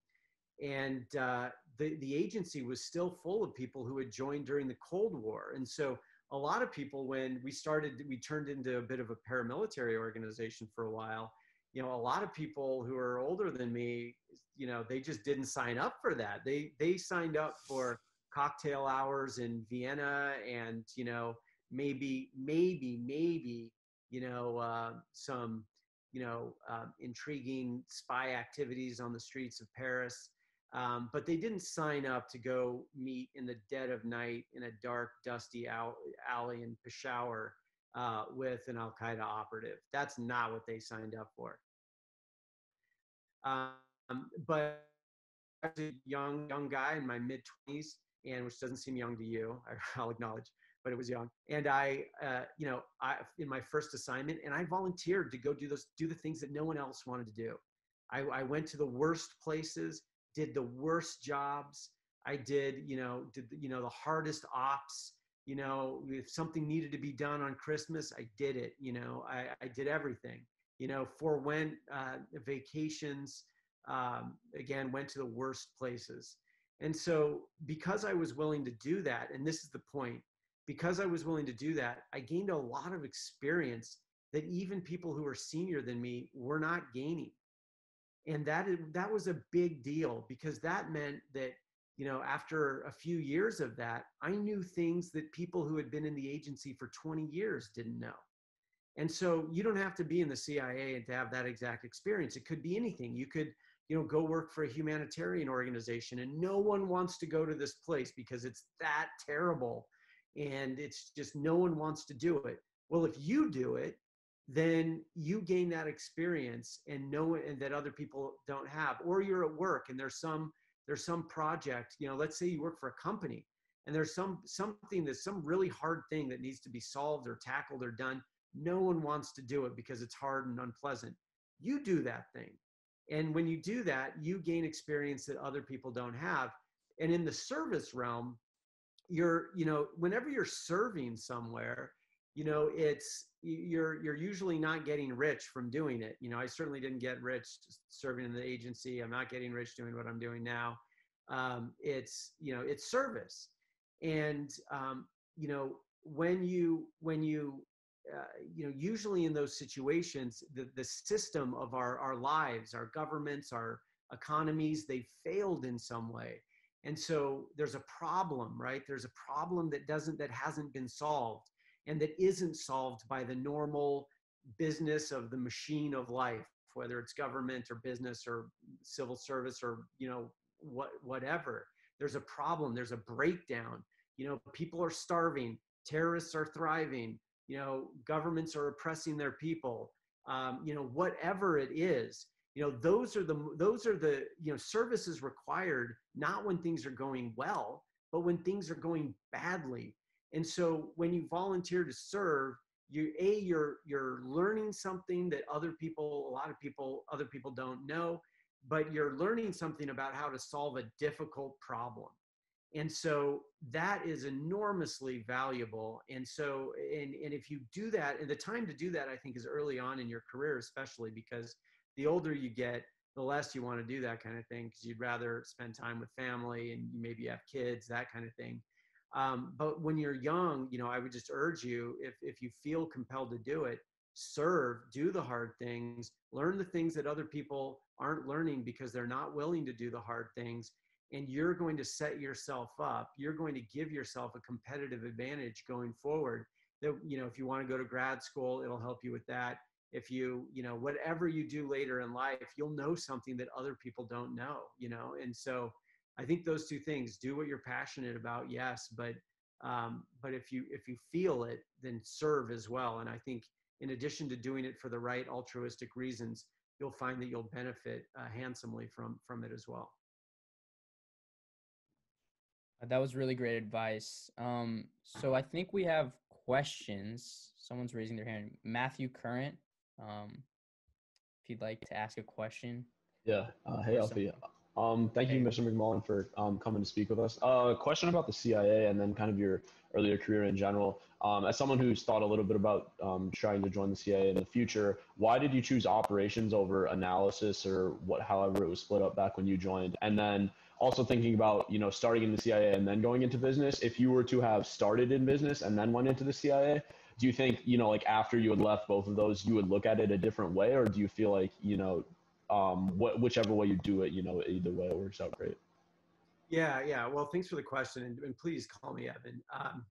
B: And uh, the, the agency was still full of people who had joined during the Cold War. And so a lot of people, when we started, we turned into a bit of a paramilitary organization for a while you know a lot of people who are older than me you know they just didn't sign up for that they they signed up for cocktail hours in vienna and you know maybe maybe maybe you know uh, some you know uh, intriguing spy activities on the streets of paris um, but they didn't sign up to go meet in the dead of night in a dark dusty alley in peshawar uh, with an Al Qaeda operative. That's not what they signed up for. Um, but I was a young young guy in my mid 20s, and which doesn't seem young to you, *laughs* I'll acknowledge, but it was young. And I, uh, you know, I in my first assignment, and I volunteered to go do those do the things that no one else wanted to do. I, I went to the worst places, did the worst jobs. I did, you know, did you know the hardest ops you know if something needed to be done on christmas i did it you know i, I did everything you know forewent uh, vacations um, again went to the worst places and so because i was willing to do that and this is the point because i was willing to do that i gained a lot of experience that even people who are senior than me were not gaining and that that was a big deal because that meant that you know, after a few years of that, I knew things that people who had been in the agency for 20 years didn't know. And so you don't have to be in the CIA and to have that exact experience. It could be anything. You could, you know, go work for a humanitarian organization and no one wants to go to this place because it's that terrible and it's just no one wants to do it. Well, if you do it, then you gain that experience and know and that other people don't have. Or you're at work and there's some there's some project, you know, let's say you work for a company and there's some something that's some really hard thing that needs to be solved or tackled or done. No one wants to do it because it's hard and unpleasant. You do that thing. And when you do that, you gain experience that other people don't have. And in the service realm, you're, you know, whenever you're serving somewhere, you know it's you're you're usually not getting rich from doing it. You know i certainly didn't get rich serving in the agency. I'm not getting rich doing what i'm doing now. Um, it's you know it's service. And um, you know when you when you uh, you know usually in those situations the, the system of our our lives our governments our economies they failed in some way and so there's a problem right? There's a problem that doesn't that hasn't been solved and that isn't solved by the normal business of the machine of life whether it's government or business or civil service or you know what whatever. There's a problem there's a breakdown. You know people are starving terrorists are thriving you know governments are oppressing their people. Um, you know whatever it is you know those are the those are the you know services required not when things are going well but when things are going badly and so when you volunteer to serve, you a you're you're learning something that other people, a lot of people, other people don't know, but you're learning something about how to solve a difficult problem. And so that is enormously valuable. And so, and, and if you do that, and the time to do that, I think, is early on in your career, especially because the older you get, the less you want to do that kind of thing because you'd rather spend time with family and you maybe have kids, that kind of thing. Um, but when you're young, you know, I would just urge you, if, if you feel compelled to do it, serve, do the hard things, learn the things that other people aren't learning because they're not willing to do the hard things. And you're going to set yourself up. You're going to give yourself a competitive advantage going forward. That, you know, if you want to go to grad school, it'll help you with that. If you, you know, whatever you do later in life, you'll know something that other people don't know, you know? And so, I think those two things: do what you're passionate about, yes, but um, but if you if you feel it, then serve as well. And I think in addition to doing it for the right altruistic reasons, you'll find that you'll benefit uh, handsomely from from it as well.
A: That was really great advice. Um, so I think we have questions. Someone's raising their hand. Matthew Current, um, if you'd like to ask a question.
D: Yeah. Uh, hey, Alfie. Um, thank you, Mr. McMullin, for um, coming to speak with us. Uh, question about the CIA and then kind of your earlier career in general. Um, as someone who's thought a little bit about um, trying to join the CIA in the future, why did you choose operations over analysis or what, however it was split up back when you joined? And then also thinking about, you know, starting in the CIA and then going into business. If you were to have started in business and then went into the CIA, do you think, you know, like after you had left both of those, you would look at it a different way, or do you feel like, you know, um, wh- whichever way you do it, you know, either way it works out great.
B: Yeah, yeah. Well, thanks for the question, and, and please call me Evan. Um,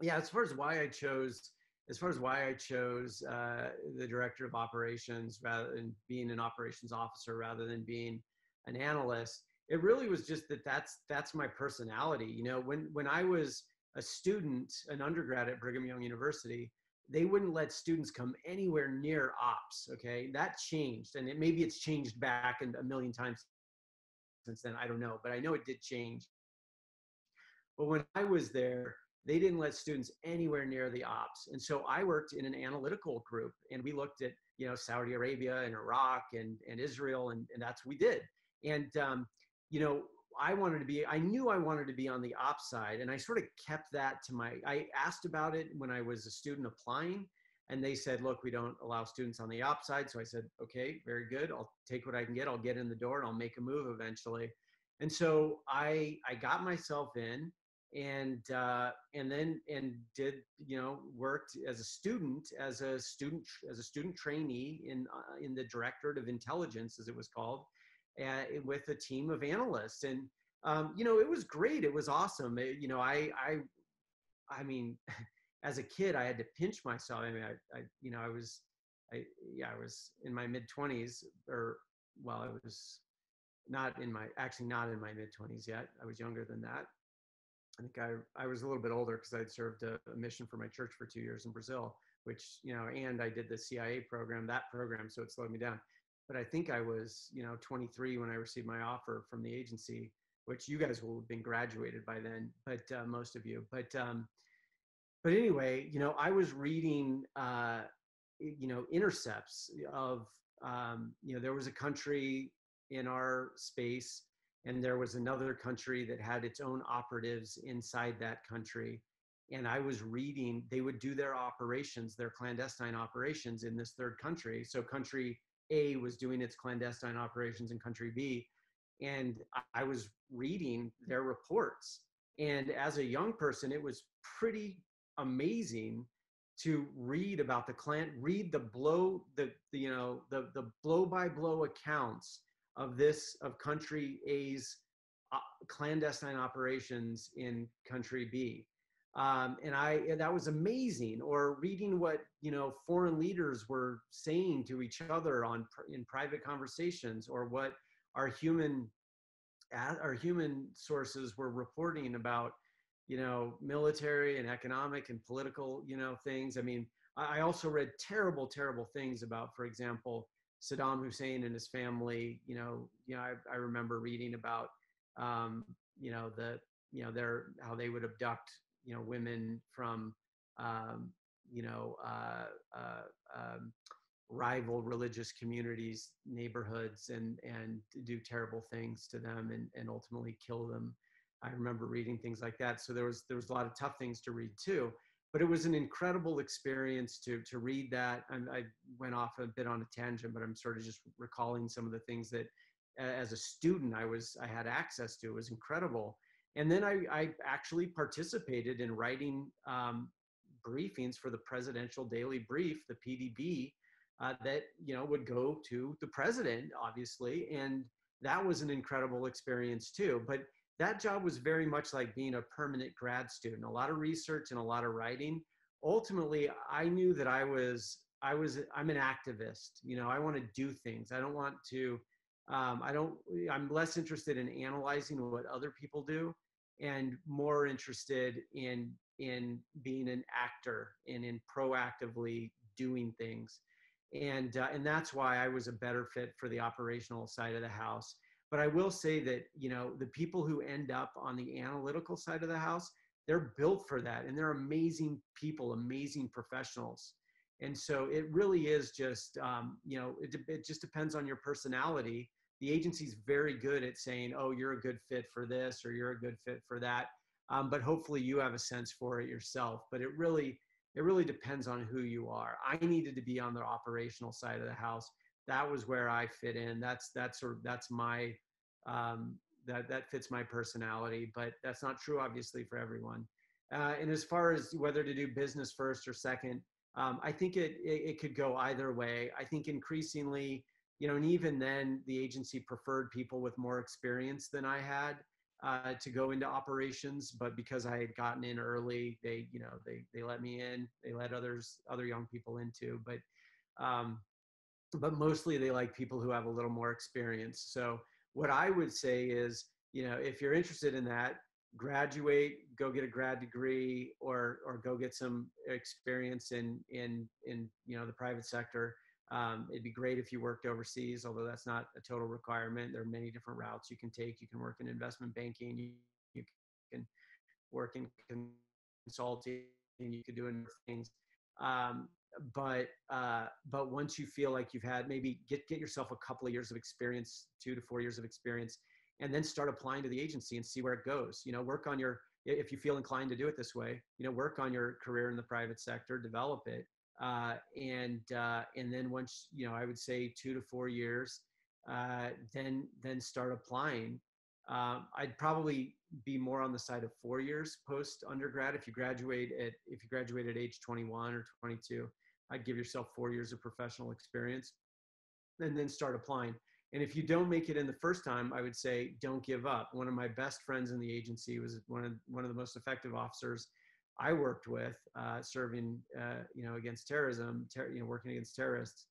B: yeah, as far as why I chose, as far as why I chose uh, the director of operations rather than being an operations officer rather than being an analyst, it really was just that that's that's my personality. You know, when when I was a student, an undergrad at Brigham Young University, they wouldn't let students come anywhere near ops okay? That changed and it, maybe it's changed back and a million times since then i don't know but i know it did change. But when i was there they didn't let students anywhere near the ops and so i worked in an analytical group and we looked at you know saudi arabia and iraq and, and israel and, and that's what we did. And um, you know I wanted to be, I knew I wanted to be on the ops side. And I sort of kept that to my, I asked about it when I was a student applying. And they said, look, we don't allow students on the ops side. So I said, okay, very good. I'll take what I can get. I'll get in the door and I'll make a move eventually. And so I, I got myself in and uh, and then and did you know worked as a student as a student as a student trainee in uh, in the directorate of intelligence as it was called uh, with a team of analysts. And um, you know it was great. It was awesome. It, you know i i i mean *laughs* as a kid i had to pinch myself. I mean i, I you know i was i yeah i was in my mid 20s or well i was not in my actually not in my mid 20s yet. I was younger than that. I think i i was a little bit older because i'd served a, a mission for my church for two years in brazil which you know and i did the cia program that program so it slowed me down but I think I was, you know, 23 when I received my offer from the agency, which you guys will have been graduated by then, but uh, most of you. But um, but anyway, you know, I was reading, uh, you know, intercepts of, um, you know, there was a country in our space, and there was another country that had its own operatives inside that country, and I was reading, they would do their operations, their clandestine operations in this third country. So country A was doing its clandestine operations in country B. And I was reading their reports. And as a young person, it was pretty amazing to read about the clan, read the blow, the, the you know, the, the blow by blow accounts of this, of country A's uh, clandestine operations in country B um, and I that was amazing. Or reading what you know foreign leaders were saying to each other on in private conversations, or what our human our human sources were reporting about you know military and economic and political you know things. I mean, I also read terrible, terrible things about, for example, Saddam Hussein and his family. You know, you know, I, I remember reading about um, you know the you know their how they would abduct you know women from um, you know uh, uh, um, rival religious communities neighborhoods and and do terrible things to them and, and ultimately kill them. I remember reading things like that. So there was there was a lot of tough things to read too. But it was an incredible experience to to read that. I, I went off a bit on a tangent but i'm sort of just recalling some of the things that as a student i was i had access to. It was incredible and then I, I actually participated in writing um, briefings for the Presidential Daily Brief, the PDB, uh, that you know would go to the president, obviously, and that was an incredible experience too. But that job was very much like being a permanent grad student, a lot of research and a lot of writing. Ultimately, I knew that I was I was I'm an activist. You know, I want to do things. I don't want to. Um, I don't. I'm less interested in analyzing what other people do and more interested in in being an actor and in proactively doing things and uh, and that's why i was a better fit for the operational side of the house but i will say that you know the people who end up on the analytical side of the house they're built for that and they're amazing people amazing professionals and so it really is just um, you know it, it just depends on your personality the agency's very good at saying, oh, you're a good fit for this or you're a good fit for that. Um, but hopefully you have a sense for it yourself. But it really, it really depends on who you are. I needed to be on the operational side of the house. That was where I fit in. That's that's sort of that's my um, that that fits my personality. But that's not true, obviously, for everyone. Uh, and as far as whether to do business first or second, um, I think it, it, it could go either way. I think increasingly you know, and even then, the agency preferred people with more experience than I had uh, to go into operations. But because I had gotten in early, they, you know, they they let me in. They let others, other young people into. But um, but mostly they like people who have a little more experience. So what I would say is, you know, if you're interested in that, graduate, go get a grad degree, or or go get some experience in in in you know the private sector um, it'd be great if you worked overseas, although that's not a total requirement. There are many different routes you can take. You can work in investment banking, you, you can work in consulting, you could do other things. Um, but uh, but once you feel like you've had maybe get get yourself a couple of years of experience, two to four years of experience, and then start applying to the agency and see where it goes. You know, work on your if you feel inclined to do it this way. You know, work on your career in the private sector, develop it, uh, and uh, and then once you know I would say two to four years, uh, then then start applying. Um, I'd probably be more on the side of four years post undergrad. If you graduate at if you graduate at age 21 or 22, I'd give yourself four years of professional experience, and then start applying. And if you don't make it in the first time, I would say don't give up. One of my best friends in the agency was one of one of the most effective officers I worked with, uh, serving, uh, you know, against terrorism, ter- you know, working against terrorists,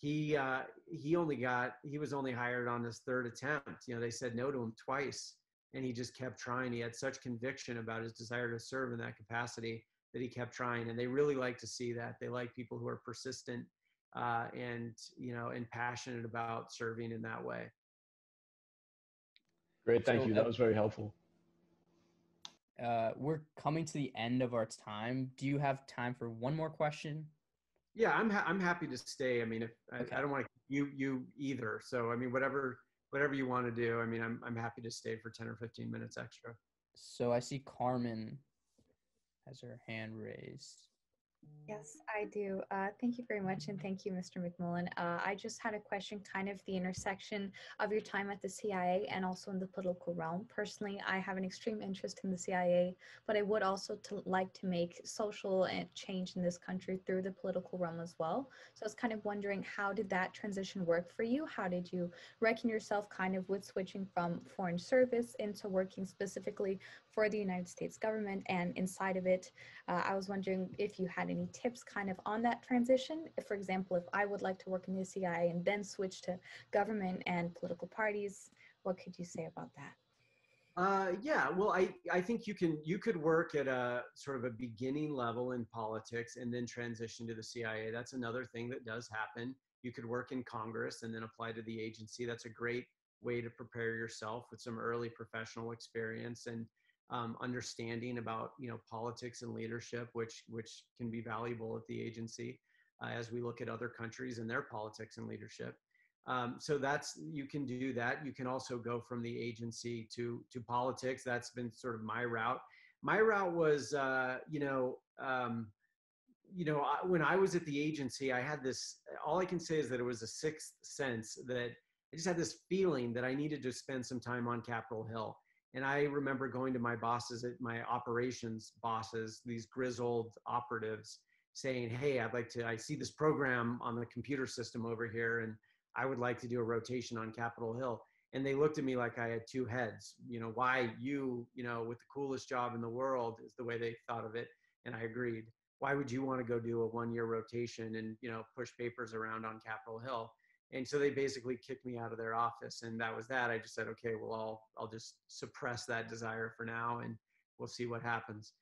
B: he uh, he only got he was only hired on his third attempt. You know, they said no to him twice, and he just kept trying. He had such conviction about his desire to serve in that capacity that he kept trying. And they really like to see that. They like people who are persistent uh, and you know and passionate about serving in that way.
D: Great, thank so, you. That was very helpful
A: uh, we're coming to the end of our time. Do you have time for one more question?
B: Yeah, I'm ha- I'm happy to stay. I mean, if okay. I, I, don't want to you you either. So I mean, whatever whatever you want to do. I mean, I'm I'm happy to stay for ten or fifteen minutes extra.
A: So I see Carmen has her hand raised.
E: Yes, I do. Uh, thank you very much, and thank you, Mr. McMullin. Uh, I just had a question, kind of the intersection of your time at the CIA and also in the political realm. Personally, I have an extreme interest in the CIA, but I would also to like to make social change in this country through the political realm as well. So I was kind of wondering, how did that transition work for you? How did you reckon yourself kind of with switching from foreign service into working specifically for the United States government and inside of it? Uh, I was wondering if you had any tips kind of on that transition? If, for example, if I would like to work in the CIA and then switch to government and political parties, what could you say about that?
B: Uh, yeah, well, I, I think you can you could work at a sort of a beginning level in politics and then transition to the CIA. That's another thing that does happen. You could work in Congress and then apply to the agency. That's a great way to prepare yourself with some early professional experience and um, understanding about you know politics and leadership, which which can be valuable at the agency uh, as we look at other countries and their politics and leadership. Um, so that's you can do that. You can also go from the agency to to politics. That's been sort of my route. My route was uh, you know. Um, you know, I, when I was at the agency, I had this. All I can say is that it was a sixth sense that I just had this feeling that I needed to spend some time on Capitol Hill. And I remember going to my bosses at my operations bosses, these grizzled operatives, saying, Hey, I'd like to, I see this program on the computer system over here, and I would like to do a rotation on Capitol Hill. And they looked at me like I had two heads. You know, why you, you know, with the coolest job in the world is the way they thought of it. And I agreed. Why would you want to go do a one year rotation and, you know, push papers around on Capitol Hill? And so they basically kicked me out of their office and that was that. I just said okay well i'll i'll just suppress that desire for now and we'll see what happens.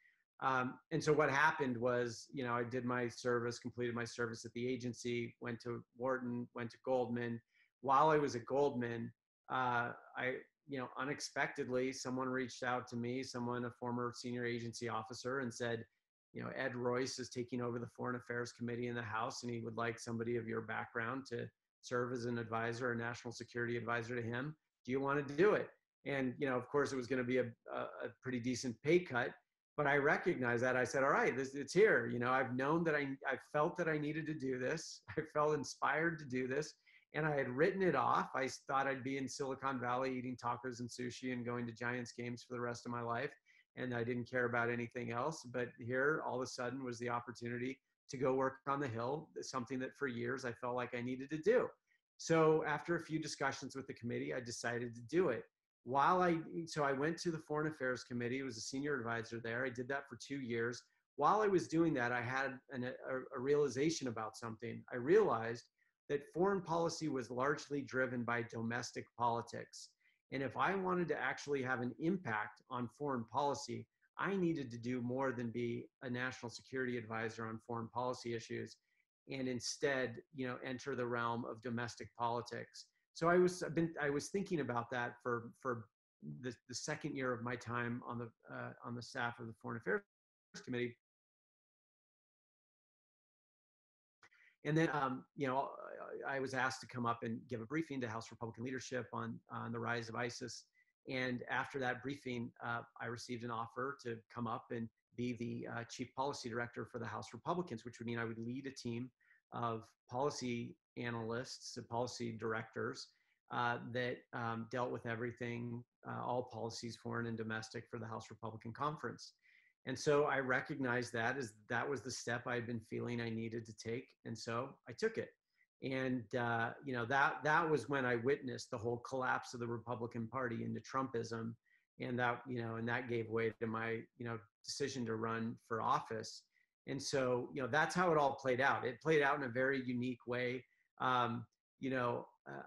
B: Um, and so what happened was you know i did my service completed my service at the agency went to wharton went to goldman. While i was at goldman uh, i you know unexpectedly someone reached out to me someone a former senior agency officer and said you know ed royce is taking over the foreign affairs committee in the house and he would like somebody of your background to serve as an advisor, a national security advisor to him. Do you want to do it? And, you know, of course, it was going to be a, a, pretty decent pay cut, but I recognized that. I said, all right, this, it's here. You know, I've known that I, I felt that I needed to do this. *laughs* I felt inspired to do this. And I had written it off. I thought I'd be in Silicon Valley eating tacos and sushi and going to Giants games for the rest of my life. And I didn't care about anything else. But here, all of a sudden, was the opportunity to go work on the Hill, something that for years I felt like I needed to do. So after a few discussions with the committee, I decided to do it. While I, so I went to the Foreign Affairs Committee, was a senior advisor there. I did that for two years. While I was doing that, I had an, a, a realization about something. I realized that foreign policy was largely driven by domestic politics. And if I wanted to actually have an impact on foreign policy, I needed to do more than be a national security advisor on foreign policy issues and instead, you know, enter the realm of domestic politics. So I was I've been I was thinking about that for for the, the second year of my time on the uh, on the staff of the Foreign Affairs Committee. And then, um, you know, I was asked to come up and give a briefing to House Republican leadership on on the rise of ISIS and after that briefing, uh, I received an offer to come up and be the uh, chief policy director for the House Republicans, which would mean I would lead a team of policy analysts and policy directors uh, that um, dealt with everything, uh, all policies, foreign and domestic, for the House Republican Conference. And so I recognized that as that was the step I had been feeling I needed to take, and so I took it and uh, you know that that was when I witnessed the whole collapse of the Republican Party into Trumpism, and that you know and that gave way to my you know decision to run for office, and so you know that's how it all played out. It played out in a very unique way. Um, you know, uh,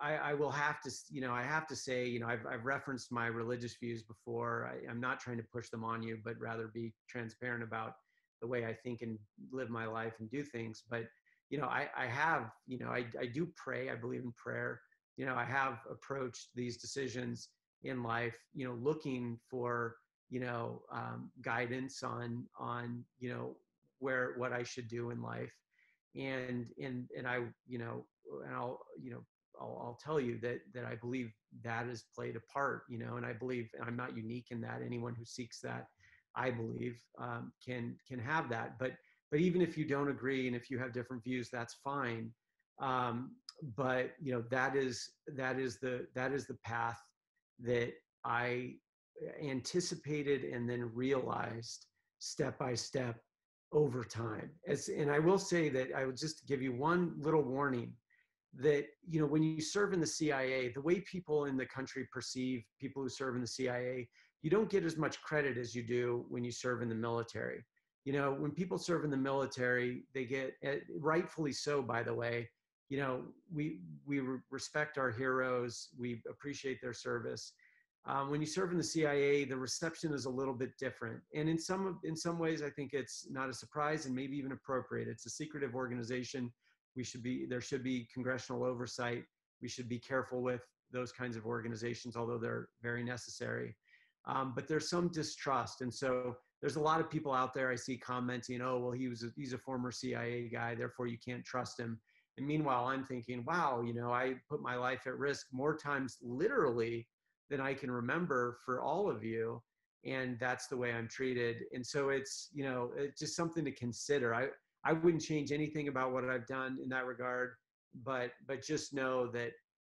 B: I, I, will have to you know I have to say you know I've, I've referenced my religious views before. I, I'm not trying to push them on you, but rather be transparent about the way I think and live my life and do things, but you know, I, I have, you know, I, I do pray. I believe in prayer. You know, I have approached these decisions in life, you know, looking for, you know, um, guidance on, on, you know, where, what I should do in life. And, and, and I, you know, and I'll, you know, I'll, I'll tell you that, that I believe that has played a part, you know, and I believe and I'm not unique in that anyone who seeks that I believe, um, can can have that. But but even if you don't agree and if you have different views, that's fine. Um, but you know that is that is the that is the path that I anticipated and then realized step by step over time. As and I will say that I will just give you one little warning that you know when you serve in the CIA, the way people in the country perceive people who serve in the CIA, you don't get as much credit as you do when you serve in the military. You know, when people serve in the military, they get eh, rightfully so. By the way, you know we we respect our heroes, we appreciate their service. Um, when you serve in the CIA, the reception is a little bit different, and in some in some ways, I think it's not a surprise and maybe even appropriate. It's a secretive organization we should be there should be congressional oversight we should be careful with those kinds of organizations although they're very necessary um, but there's some distrust and so there's a lot of people out there i see commenting oh well he was a, he's a former cia guy therefore you can't trust him. And meanwhile i'm thinking wow you know i put my life at risk more times literally than i can remember for all of you and that's the way i'm treated. And so it's you know it's just something to consider. I I wouldn't change anything about what I've done in that regard, but but just know that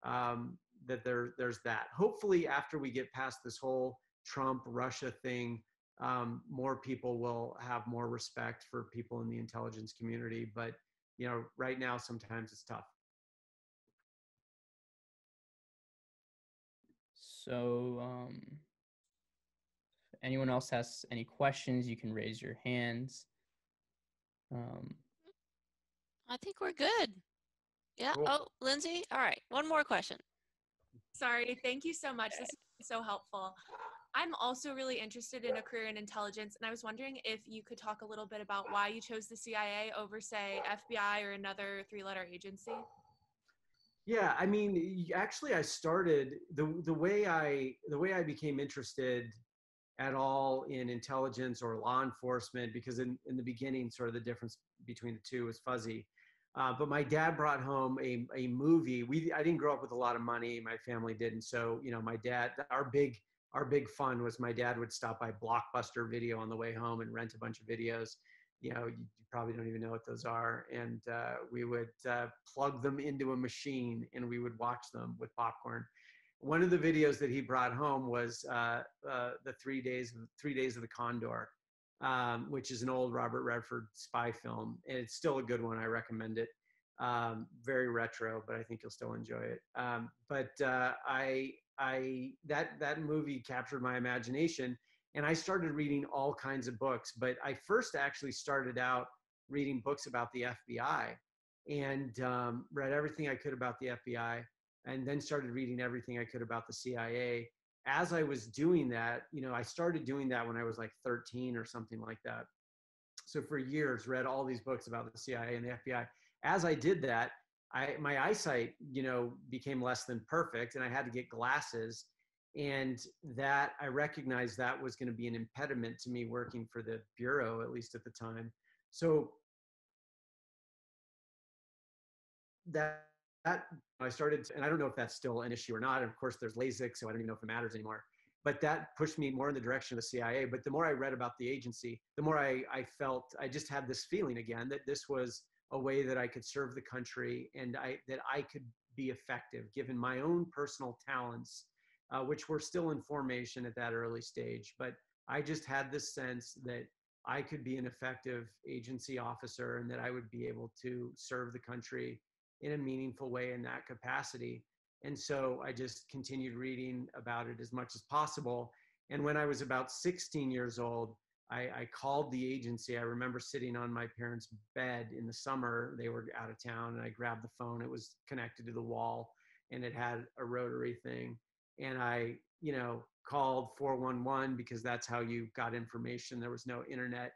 B: um, that there there's that. Hopefully, after we get past this whole Trump Russia thing, um, more people will have more respect for people in the intelligence community. But you know, right now, sometimes it's tough.
A: So, um, if anyone else has any questions, you can raise your hands. Um,
C: I think we're good. Yeah. Cool. Oh, Lindsay. All right. One more question.
F: Sorry. Thank you so much. This is so helpful. I'm also really interested in a career in intelligence, and I was wondering if you could talk a little bit about why you chose the CIA over, say, FBI or another three-letter agency.
B: Yeah, I mean, actually, I started the the way I the way I became interested at all in intelligence or law enforcement because in, in the beginning sort of the difference between the two was fuzzy. Uh, but my dad brought home a, a movie. We i didn't grow up with a lot of money. My family didn't. So you know my dad our big our big fun was my dad would stop by blockbuster video on the way home and rent a bunch of videos. You know you, probably don't even know what those are. And uh, we would uh, plug them into a machine and we would watch them with popcorn. One of the videos that he brought home was uh, uh, the three days of three days of the condor um, which is an old robert redford spy film. And it's still a good one. I recommend it. Um, very retro but i think you'll still enjoy it. Um, but uh, i i that that movie captured my imagination and i started reading all kinds of books but i first actually started out reading books about the fbi and um, read everything i could about the fbi and then started reading everything I could about the CIA. As I was doing that, you know, I started doing that when I was like 13 or something like that. So for years, read all these books about the CIA and the FBI. As I did that, I my eyesight, you know, became less than perfect, and I had to get glasses. And that I recognized that was going to be an impediment to me working for the bureau, at least at the time. So that that I started, and I don't know if that's still an issue or not. And of course, there's LASIK, so I don't even know if it matters anymore. But that pushed me more in the direction of the CIA. But the more I read about the agency, the more I, I felt I just had this feeling again that this was a way that I could serve the country and I, that I could be effective given my own personal talents, uh, which were still in formation at that early stage. But I just had this sense that I could be an effective agency officer and that I would be able to serve the country in a meaningful way in that capacity. And so I just continued reading about it as much as possible. And when I was about 16 years old, I, I, called the agency. I remember sitting on my parents' bed in the summer. They were out of town, and I grabbed the phone. It was connected to the wall, and it had a rotary thing. And I, you know, called 411 because that's how you got information. There was no internet,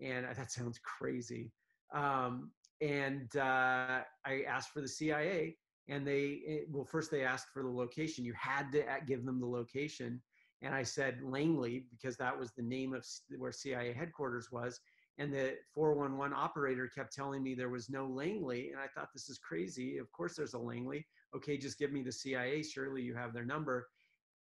B: and *laughs* that sounds crazy. Um, and uh, I asked for the CIA, and they eh, well first they asked for the location. You had to give them the location, and I said Langley because that was the name of where CIA headquarters was. And the 411 operator kept telling me there was no Langley, and I thought this is crazy. Of course there's a Langley. Okay, just give me the CIA. Surely you have their number.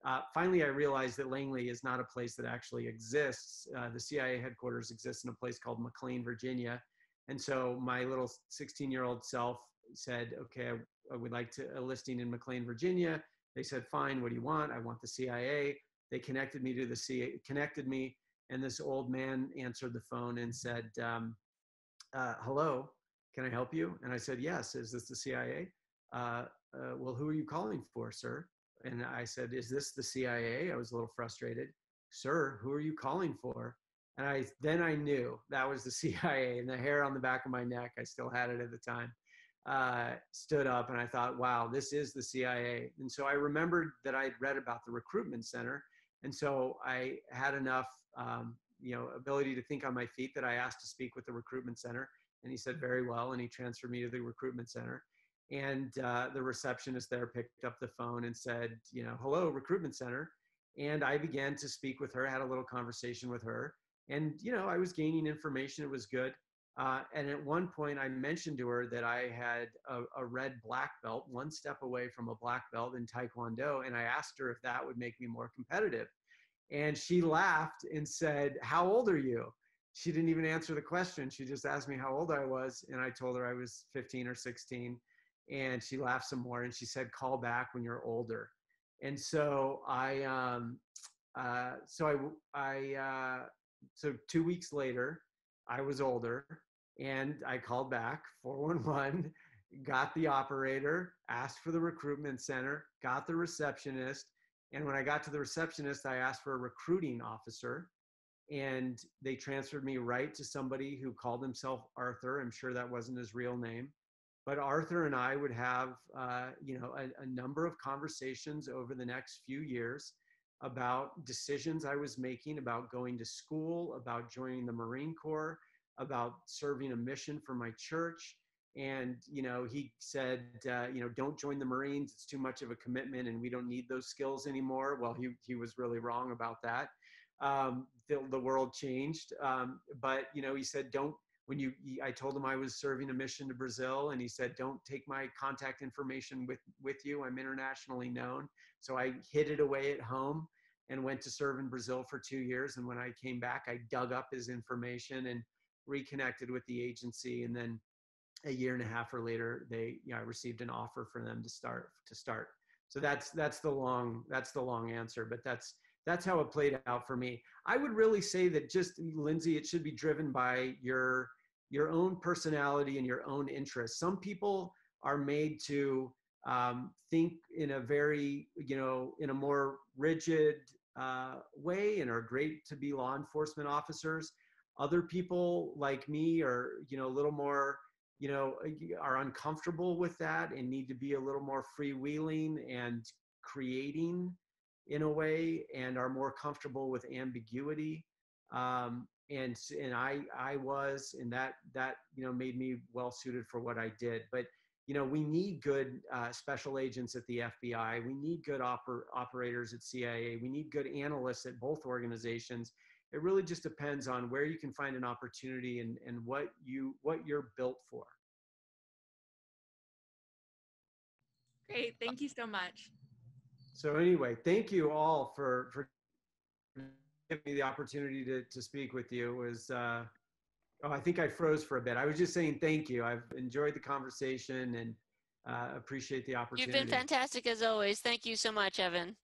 B: uh, finally, I realized that Langley is not a place that actually exists. Uh, the CIA headquarters exists in a place called McLean, Virginia. And so my little 16 year old self said, okay, I, I, would like to a listing in McLean, Virginia. They said, fine, what do you want? I want the CIA. They connected me to the CIA, connected me. And this old man answered the phone and said, um, uh, hello, can I help you? And I said, yes, is this the CIA? Uh, uh, well, who are you calling for, sir? And I said, Is this the CIA? I was a little frustrated. Sir, who are you calling for? And I then I knew that was the *laughs* CIA and the hair on the back of my neck, I still had it at the time, uh, stood up and I thought, wow, this is the CIA. And so I remembered that I'd read about the recruitment center. And so I had enough, um, you know, ability to think on my feet that I asked to speak with the recruitment center. And he said, very well. And he transferred me to the recruitment center and uh, the receptionist there picked up the phone and said you know hello recruitment center and i began to speak with her had a little conversation with her and you know i was gaining information it was good uh, and at one point i mentioned to her that i had a, a, red black belt one step away from a black belt in taekwondo and i asked her if that would make me more competitive. And she laughed and said how old are you? She didn't even answer the question. She just asked me how old i was and i told her i was 15 or 16 and she laughed some more and she said call back when you're older. And so i um uh so i i uh so two weeks later i was older and i called back 411 got the operator asked for the recruitment center got the receptionist and when i got to the receptionist i asked for a recruiting officer and they transferred me right to somebody who called himself arthur. I'm sure that wasn't his real name but Arthur and I would have, uh, you know, a, a, number of conversations over the next few years about decisions I was making about going to school, about joining the Marine Corps, about serving a mission for my church. And, you know, he said, uh, you know, don't join the Marines. It's too much of a commitment and we don't need those skills anymore. Well, he, he was really wrong about that. Um, the, the world changed. Um, but, you know, he said, don't, when you i told him i was serving a mission to brazil and he said don't take my contact information with with you i'm internationally known so i hid it away at home and went to serve in brazil for two years and when i came back i dug up his information and reconnected with the agency and then a year and a half or later they you know, i received an offer for them to start to start so that's that's the long that's the long answer but that's that's how it played out for me i would really say that just lindsay it should be driven by your your own personality and your own interests. Some people are made to um, think in a very, you know, in a more rigid uh, way and are great to be law enforcement officers. Other people like me are, you know, a little more, you know, are uncomfortable with that and need to be a little more freewheeling and creating in a way and are more comfortable with ambiguity. Um, and and I I was and that that you know made me well suited for what I did. But you know we need good uh, special agents at the FBI. We need good oper- operators at CIA. We need good analysts at both organizations. It really just depends on where you can find an opportunity and and what you what you're built for.
F: Great, thank you so much.
B: So anyway, thank you all for for give me the opportunity to, to speak with you was, uh, oh, I think I froze for a bit. I was just saying thank you. I've enjoyed the conversation and uh, appreciate the opportunity.
C: You've been fantastic as always. Thank you so much, Evan.